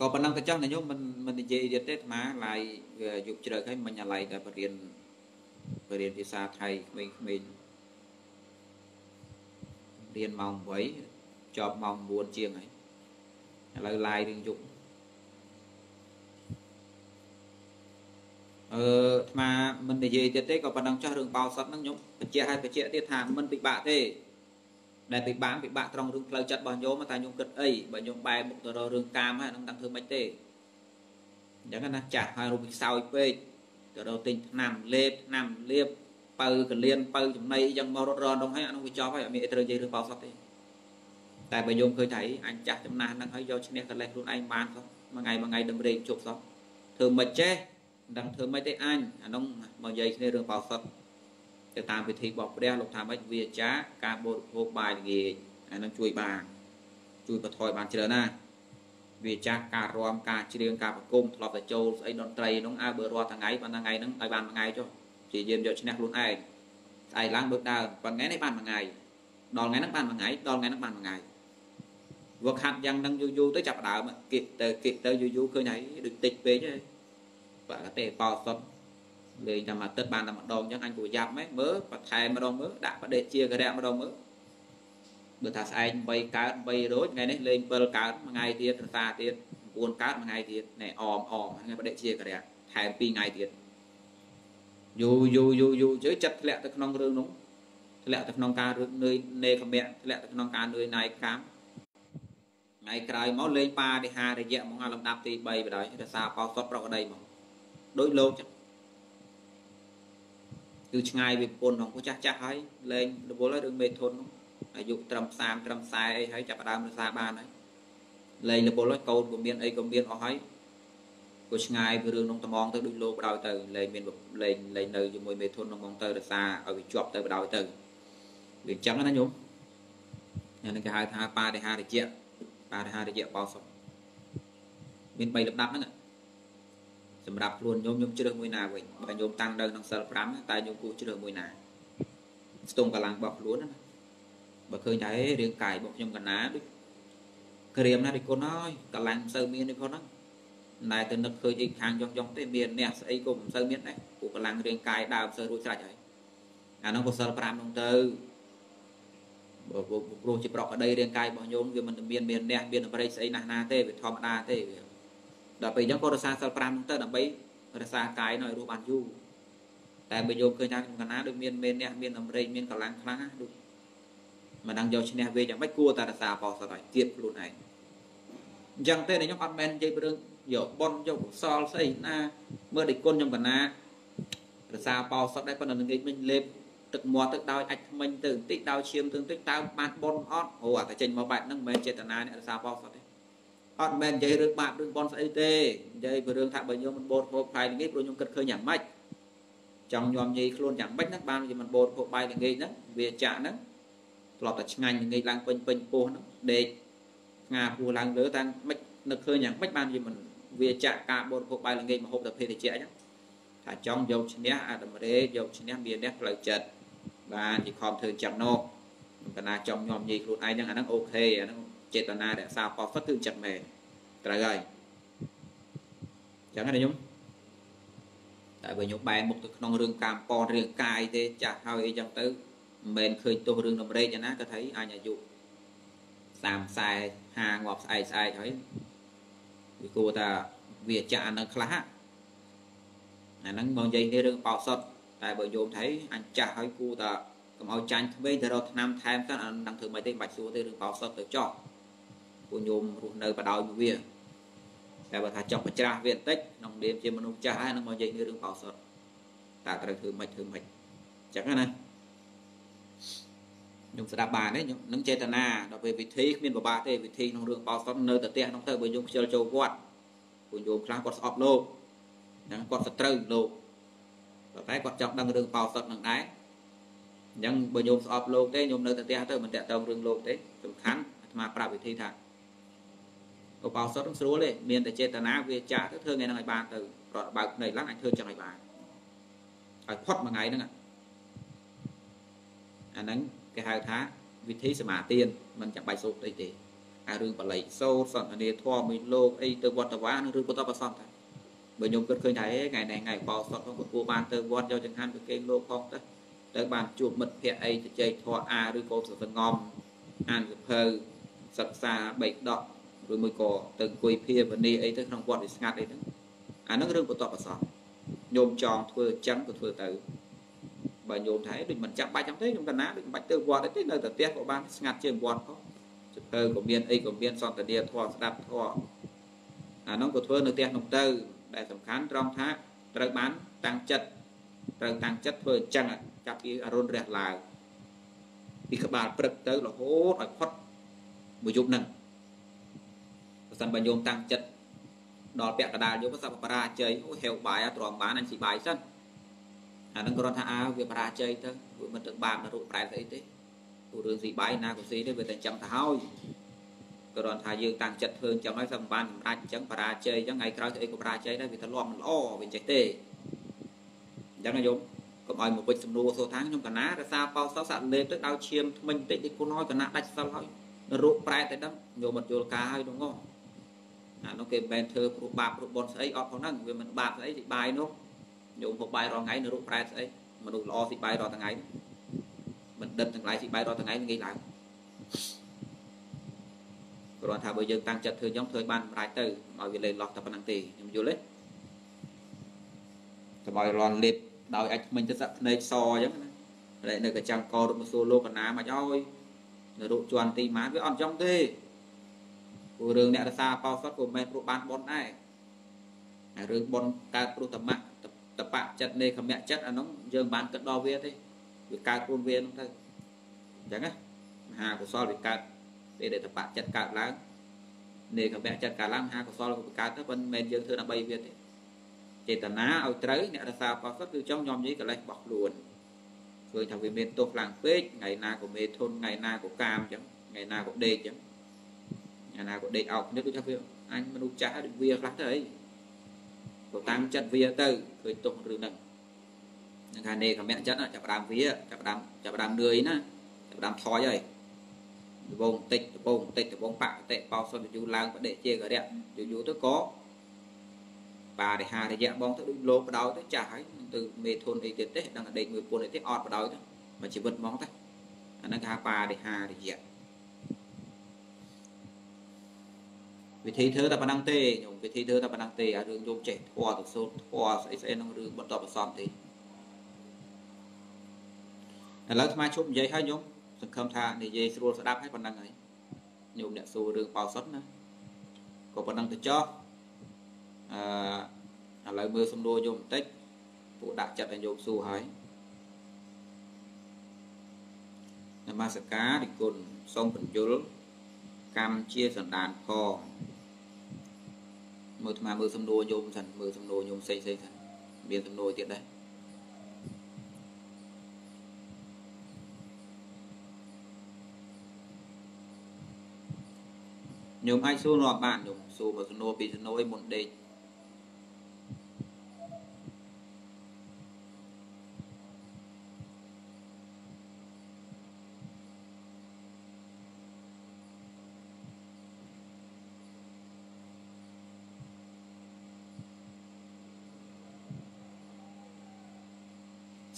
ក៏ប៉ុណ្ណឹងទៅចោះញោមមិនមិននិយាយទៀតទេអាត្មាឡាយវាយប់ជ្រៅហើយមិញអាឡៃតែបរៀនបរៀនភាសាថៃក្មេងៗរៀនម៉ោង8ចប់ម៉ោង9ជាងហើយ ឥឡូវឡាយរឿងយប់អឺអាត្មាមិននិយាយទៀតទេក៏ប៉ុណ្ណឹងចោះរឿងបោសុតហ្នឹងខ្ញុំបញ្ជាក់ឲ្យបញ្ជាក់ទៀតថាមិនពិបាកទេដែលពិបាកពិបាកត្រង់រឿងផ្លូវចិត្តរបស់ញោមតែញោមគិតអីបើញោមបែរមុខទៅរករឿងកាមហើយនឹងដឹងធ្វើម៉េចទេអញ្ចឹងណាចាស់ហើយរូបខ្សោយពេកទៅរកទិញថ្នាំលេបថ្នាំលាបបើកលៀនបើចំណីអញ្ចឹងមករត់រននោះហើយអានោះវាចប់ហើយអត់មានអីត្រូវនិយាយរឿងបោសុតទេ តែបើញោមឃើញថាអញចាស់ចំណាស់ហ្នឹងហើយយកឈ្នះកលេសខ្លួនឯងបានសោះមួយថ្ងៃមួយថ្ងៃដឹងរេកជប់សោះធ្វើមិនចេះមិនដឹងធ្វើមិនទេអញអានោះមកនិយាយគ្នារឿងបោសុតទៅតាមពិធីរបស់ព្រះលោកថាម៉េចវាចាការបរិភោគបាយល្ងាចអានឹងជួយបានជួយបន្ថយបានច្រើនណាស់វាចាស់ការរំការច្រៀងការប្រគំធ្លាប់តែចូលស្អីតន្ត្រីនោះអើបើរាល់ថ្ងៃប៉ុន្តែថ្ងៃហ្នឹងឲ្យបានមួយថ្ងៃចុះព្យាយាមយកឈ្នះខ្លួនឯងស្អែកឡើងដូចដើមប៉ុន្តែថ្ងៃនេះបានមួយថ្ងៃដល់ថ្ងៃហ្នឹងបានមួយថ្ងៃដល់ថ្ងៃហ្នឹងបានមួយថ្ងៃ វាខាត់យ៉ាងហ្នឹងយូរយូរទៅចាប់ដើមគិតទៅគិតទៅយូរយូរឃើញហើយដូចតិចពេកហើយបាក់តែបោសុទ្ធលេងតែមួយអាទិត្យបានតែម្ដងអញ្ចឹងអញគួរយ៉ាប់ហ្មងមើលបន្ថែមម្ដងមើលដាក់បដិជាករៈម្ដងមើលបើថាស្អែក8កើត8រោចថ្ងៃនេះលេង7កើតមួយថ្ងៃទៀតរសាទៀត9កើតមួយថ្ងៃទៀតណែអមអមថ្ងៃបដិជាករៈថែម2ថ្ងៃទៀតយូយូយូយូជើចិត្តធ្លាក់ទៅក្នុងរឿងនោះធ្លាក់ទៅក្នុងការរឹកនឿយនេខមៈធ្លាក់ទៅក្នុងការនឿយណាយកម្ម ថ្ងៃក្រោយមកលេងបារិហារយៈមកលំដាប់ទី3បណ្ដោយរសាបោសុតប្រកដីមកដូចលោកចឹងគឺឆ្ងាយពីប្រពន្ធរបស់ចាស់ចាស់ហើយលេងរវល់ហើយរឿងមេធុនអាយុត្រឹម30ត្រឹម40អីហើយចាប់ដើមរសាបានហើយលេងរវល់ហើយកូនក៏មានអីក៏មានអស់ហើយក៏ឆ្ងាយពីរឿងក្នុងត្មងទៅដូចលោកបដ ாய் ទៅលេងមានលេងលេងនៅជាមួយមេធុនក្នុងទៅរសាឲ្យវាជាប់ទៅបដ ாய் ទៅវាអញ្ចឹងណាញោមអានេះគេហៅថាបារិហារយៈ បារិហារជាបោសុមាន3លំដាប់ហ្នឹងសម្រាប់ខ្លួនញោមញោមជ្រើសមួយណាវិញបើញោមតាំងនៅក្នុងសិល5តែញោមគួរជ្រើសមួយណាស្ទង់កម្លាំងរបស់ខ្លួនណាបើឃើញថារាងកាយរបស់ខ្ញុំកណាដូចក្រៀមណាដូចគុណហើយកម្លាំងមិនសូវមានទេគាត់ហ្នឹងតែទៅនឹកឃើញអីខាងយ៉ងយ៉ងទេមានអ្នកស្អីក៏មិនសូវមានដែរពួកកម្លាំងរាងកាយដើមសូវរួចស្រេចហើយអានោះកុសល5នោះទៅ ព្រោះជាប្រកក្តីរាងកាយរបស់ញោមវាមិនមានមានអ្នកមានអរិយស្អីណាស់ណាទេវាធម្មតាទេវាដល់ពេលអញ្ចឹងក៏រសាសិល5ហ្នឹងទៅដើម្បីរសាកាយនោះឲ្យរស់បានយូរតែបើយោមឃើញថាក្នុងកណាដូចមានមានអ្នកមានអមរិយមានកម្លាំងខ្លាំងដូចមិនដឹងយកឈ្នះវាយ៉ាងម៉េចគួរតែរសាបោសតឲ្យទៀតខ្លួនឯងអញ្ចឹងទេខ្ញុំអត់មែននិយាយពីរឿងយកប៉ុនយកកុសលស្អីណាមើលដូចគុណខ្ញុំកណារសាបោសតដែរប៉ុន្តែនឹងងាយមិញលេប ទឹកមាត់ទៅដោយអាចថ្មិញទៅបន្តិចដោយឈាមទៅបន្តិចតើបានប៉ុនអត់អូអាតែចេញមកបែបហ្នឹងមិនមែនចេតនាអ្នករសាបោសតទេអត់មែននិយាយរឿងបាបរឿងប៉ុនស្អីទេនិយាយពីរឿងថាបើខ្ញុំមិនបូតហូបផ្លែល្ងាចព្រោះខ្ញុំគិតឃើញយ៉ាងម៉េចចង់ញោមញីខ្លួនយ៉ាងម៉េចហ្នឹងបានវាមិនបូតហូបបាយល្ងាចហ្នឹងវាចាក់ហ្នឹងធ្លាប់តែឆ្ងាញ់ល្ងាចឡើងពេញពេញពោះហ្នឹងដេកស្ងាពោះឡើងលើតែមិននឹកឃើញយ៉ាងម៉េចបានវាមិនវាចាក់ការបូតហូបបាយល្ងាចមកហូបតែភេទជ្ជៈអញ្ចឹងថាចង់យកឈ្នះអាតម្រេយកឈ្នះមានអ្នកផ្លូវចិត្ត បានជាខំធ្វើចាំណោកណាចំញោមញីខ្លួនឯងហ្នឹងអាហ្នឹងអូខេអាហ្នឹងចេតនារក្សាប៉ហ្វិតគឺចិត្តមែនត្រូវហើយចឹងណាខ្ញុំតែបើខ្ញុំបែរមុខទៅក្នុងរឿងកាមពនរឿងកាយទេចាស់ហើយអីចឹងទៅមិនមែនឃើញទោសរឿងដំរេកណាក៏ថាអញអាយុ30 40 50ងាប់ស្អែកស្អែកហើយវាគួរថាវាចាក់អានឹងខ្លះអាហ្នឹងមកនិយាយនេះរឿងបោសុត តែបើយោមថៃអញចាស់ហើយគួរថាកុំឲ្យចាញ់ក្មេងទៅរកឆ្នាំថែមទៅអានឹងធ្វើមិនទេមិនបាច់សួរទេរឿងបោសុតទៅចោះពួកញោមរស់នៅបដ ாய் មួយវាតែបើថាចង់បច្រាស់វាបន្តិចក្នុងនាមជាមនុស្សចាស់ហើយនឹងមកនិយាយរឿងបោសុតតើត្រូវធ្វើម៉េចធ្វើម៉េចអញ្ចឹងណាខ្ញុំស្ដាប់បានទេខ្ញុំនឹងចេតនាដល់ពេលវិធីគ្មានបបាទេវិធីក្នុងរឿងបោសុតនៅតែផ្ទះក្នុងទៅបើខ្ញុំខ្ជិលចូលវត្តពួកញោមខ្លះគាត់ស្អប់លោកហ្នឹងគាត់សត្រូវលោក តែគាត់ចង់ដឹងរឿងបោសុតនឹងដែរអញ្ចឹងបើញោមស្អប់លោកទេញោមនៅតែផ្ទះទៅមិនតាក់ទងរឿងលោកទេសំខាន់អាត្មាប្រាប់វិធីថាឧបោសថនឹងស្រួលទេមានតែចេតនាវាចាក់ទៅធ្វើថ្ងៃហ្នឹងឲ្យបានទៅរត់បើកភ្នែកឡើងអាចធ្វើចឹងឲ្យបានឲ្យផុតមួយថ្ងៃហ្នឹងអាហ្នឹងគេហៅថាវិធីសមាទានមិនចាំបាច់សូត្រអីទេអារឿងបល័យសូត្រសន្តានាធម៌មួយលោកអីទៅវត្តវានឹងរឿងពុទ្ធបសន្តថា បើខ្ញុំគិតឃើញថាហេថ្ងៃនេះថ្ងៃបោសតផងគួរបានទៅវត្តយកចង្ហាន់ទៅគេងលោកផងទៅទៅបានជួបមិត្តភ័ក្តិអីទៅចែកធម៌អាឬក៏សង្ងំអានសភៅសិក្សាបៃដកឬមួយក៏ទៅអង្គុយភាវនាអីទៅក្នុងវត្តវាស្ងាត់អីហ្នឹងអាហ្នឹងរឿងបន្តប្រសពញោមចង់ធ្វើអញ្ចឹងក៏ធ្វើទៅបើញោមថាដូចមិនចាំបាច់ចឹងទេខ្ញុំកណាដូចមិនបាច់ទៅវត្តទេនៅតែផ្ទះក៏បានស្ងាត់ជាងវត្តផងសភៅក៏មានអីក៏មានសន្តានាធម៌ស្ដាប់ធម៌អាហ្នឹងក៏ធ្វើនៅផ្ទះនោះទៅ ដែលសំខាន់ត្រង់ថាត្រូវបានតាំងចិត្តត្រូវតាំងចិត្តធ្វើអញ្ចឹងចាប់ពីអរុណរះឡើងពីក្បាលព្រឹកទៅរហូតឲ្យផុតមួយយប់ហ្នឹងបើសិនបើញោមតាំងចិត្តដល់ពាក់កដាលយប់សពបរាជ័យអូហេវបាយទ្រាំបានអញស៊ីបាយសិនអានឹងគ្រាន់ថាអើវាបរាជ័យទៅវាមិនទៅបាបនរកប្រែស្អីទេព្រោះរឿងស៊ីបាយណាក៏ស៊ីទេវាតែចាំទៅហើយ គ្រាន់ថាយើងតាំងចិត្តធ្វើអញ្ចឹងហើយសឹងបានសម្រេចអញ្ចឹងបរាជ័យអញ្ចឹងថ្ងៃក្រោយស្អីក៏បរាជ័យដែរវាទៅលាប់មិនល្អវាចេះទេអញ្ចឹងណាយមកុំឲ្យមកវិចសំណួរសួរថាខ្ញុំកណារសាបោសសាក់លេបទៅដល់ឈាមថ្មិញតិចតិចគុណហើយកណាដាច់សិលហើយរោគប្រែតែដឹងយកមកយល់ការហើយនោះងអានោះគេមិនមែនធ្វើព្រោះបាបព្រោះបុណ្យស្អីអត់ផងហ្នឹងវាមិនបាបស្អីទីបាយនោះញោមហូបបាយរាល់ថ្ងៃនៅរោគប្រែស្អីមនុស្សល្អស៊ីបាយរាល់ថ្ងៃបណ្ឌិតទាំងឡាយស៊ីបាយរាល់ថ្ងៃងាយឡើង គ្រាន់ថាបើយើងតាំងចិត្តធ្វើចឹងធ្វើបានសម្រេចទៅឲ្យវាលេងលោះតែប៉ុណ្្នឹងទេខ្ញុំយល់ទេកុំឲ្យរន់លេបដោយអាចមិញទៅសាក់ភ្នែកសអញ្ចឹងណាតែនៅកញ្ចាំងករត់មកសួរលោកកណាមកឲ្យនៅរូបជន់ទីម៉ានវាអត់ចឹងទេព្រោះរឿងអ្នករសាបោសុតក៏មិនមែនព្រោះបានបនដែរហើយរឿងបនកើតព្រោះតមៈតបៈចិត្តនេខមៈចិត្តអានោះយើងបានគិតដល់វាទេវាកើតខ្លួនវានោះទៅអញ្ចឹងណាមហាកុសលវាកើត ពេលដែលតបៈចិត្តកើតឡើងនេខមៈចិត្តកើតឡើងមហាកុសលក៏កើតទៅប៉ុន្តែមិនមែនយើងធ្វើដើម្បីវាទេចេតនាឲ្យត្រូវអ្នករសាបោសុតគឺចង់ញោមនិយាយកលេសរបស់ខ្លួនឃើញថាវាមានទោសខ្លាំងពេកថ្ងៃណាក៏មេធុនថ្ងៃណាក៏កាមអញ្ចឹងថ្ងៃណាក៏ដេកអញ្ចឹងថ្ងៃណាក៏ដេកអោបនេះដូចថាវាអញមនុស្សចាស់ដូចវាខ្លះទៅអីក៏តាំងចិត្តវាទៅឃើញទោសរឿងហ្នឹងនឹងថានេកមៈចិត្តចាប់ដើមវាចាប់ដើមចាប់ដើមនឿយណាចាប់ដើមថយហើយ ដបងតិចដបងតិចដបងបកតិបោសុទ្ធយូរឡើងបដិជាករៈយូរយូរទៅក៏បារិហារយៈបងទៅដូចលោកបដោយទៅចាស់ហើយទៅមេធុនអីទៀតទេដឹងតែដេកមួយពុនអីទេអត់បដោយទៅមកជីវិតហ្មងទៅអាហ្នឹងគេហៅបារិហារយៈវិធីធ្វើតែប៉ុណ្ណឹងទេញោមវិធីធ្វើតែប៉ុណ្ណឹងទេអារឿងយកចេះធွာទៅសូត្រធွာស្អីស្អីក្នុងរឿងបន្តបន្សំទេឥឡូវស្មាជប់និយាយឲ្យញោម សង្ឃឹមថានិយាយស្រួលស្ដាប់ឲ្យប៉ុណ្ណឹងហើយញោមអ្នកសួររឿងបោសុតណាក៏ប៉ុណ្ណឹងទៅចោះអឺឥឡូវមើលសំណួរញោមបន្តិចពួកដាក់ចិត្តឲ្យញោមសួរហើយនមស្ការរិគុណសូមបញ្យលកម្មជាសន្តានផងមើលអាមើលសំណួរញោមសិនមើលសំណួរញោមផ្សេងផ្សេងសិនមានសំណួរទៀតដែរ ញោមអាចសួររាប់បានញោមសួរមកសំណួរពីសំណួរឯមុនដេក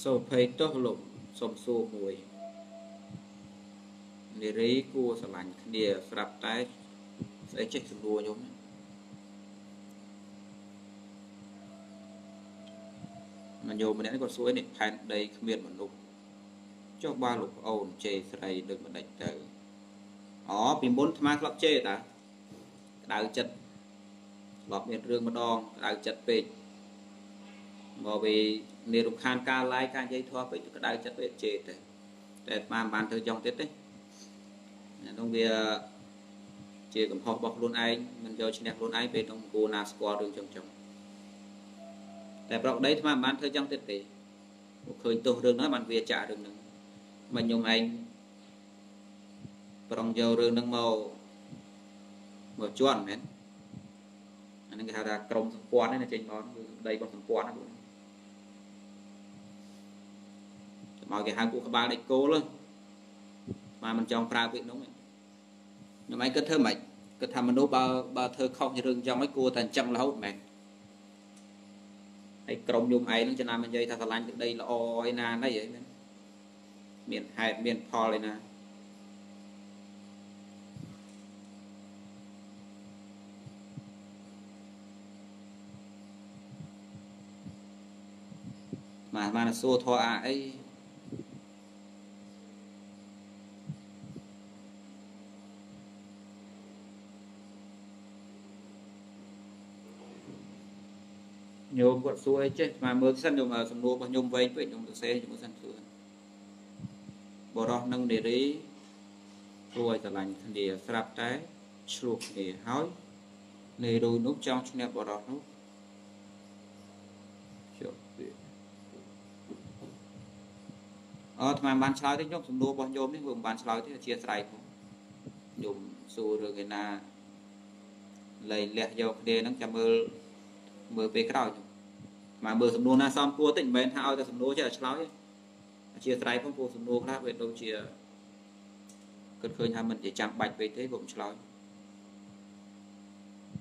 សូភ័យទោសលោកសុំសួរមួយនារីគួរស្រឡាញ់គ្នាស្រាប់តែ ស្អីចេះសំដួរខ្ញុំមកញោមម្នាក់នេះគាត់សួរនេះផែនដីគ្មានមនុស្សចុះបើលោកប្អូនជេរស្រីដូចមិនដេចទៅអូពីមុនអាត្មាធ្លាប់ជេរតាក្តៅចិត្តធ្លាប់មានរឿងម្ដងក្តៅចិត្តពេកមកពីមានរំខានការឡាយការនិយាយធေါ်ពេកក្តៅចិត្តពេកជេរទៅតែអាត្មាមិនបានធ្វើចង់ទៀតទេនោះវា ជាកំហុសរបស់ខ្លួនឯងមិនយកឈ្នះខ្លួនឯងពេលក្នុងគូណាស្គាល់រឿងចឹងចឹងតែប្រកដីអាត្មាមិនបានធ្វើចឹងទៀតទេពួកឃើញទោសរឿងហ្នឹងបានវាចាក់រឿងហ្នឹងមិនខ្ញុំឯងប្រងយករឿងហ្នឹងមកមកជន់មែនអាហ្នឹងគេហៅថាក្រមសម្ព័ន្ធណាចេញមកគឺសម្ដីរបស់សម្ព័ន្ធណាបងមកគេហៅពួកក្បាលដេកគោលស្មានមិនចង់ប្រើពាក្យនោះ ខ្ញុំឯងគិតធ្វើម៉េចគិតថាមនុស្សបើបើធ្វើខុសរឿងចឹងហើយគួរតែអញ្ចឹងរហូតមែនហើយក្រុមខ្ញុំឯងនឹងចំណាំនិយាយថាស្រឡាញ់ទឹកដីល្អឯណាណីអីមែនមានហេតុមានផលឯណាមកមកសួរធေါ်អាអី ញោមគាត់សួរអីចេះស្មាមើលសិនញោមសំណួររបស់ញោមវែងពេកញោមសរសេរញោមសិនសួរបរោះនឹងនារីគួរឲ្យស្រឡាញ់គ្នាស្រាប់តែឆ្លោះគ្នាហើយនារីនោះចង់ឈ្នះបរោះនោះចុះវាអត់តាមបានឆ្លើយទេញោមសំណួររបស់ញោមនេះវាមិនបានឆ្លើយទេអធិស្ឋានផងញោមសួររឿងឯណាលៃលះយកគ្នាហ្នឹងចាំមើល មើលពេលក្រោយមកមើលសំណួរណាសំគួរតិចមិនមែនថាឲ្យតែសំណួរចេះតែឆ្លើយអធិស្ឋានផងព្រោះសំណួរខ្លះវាដូចជាគិតឃើញថាមិនជាចាំបាច់ពេកទេខ្ញុំឆ្លើយ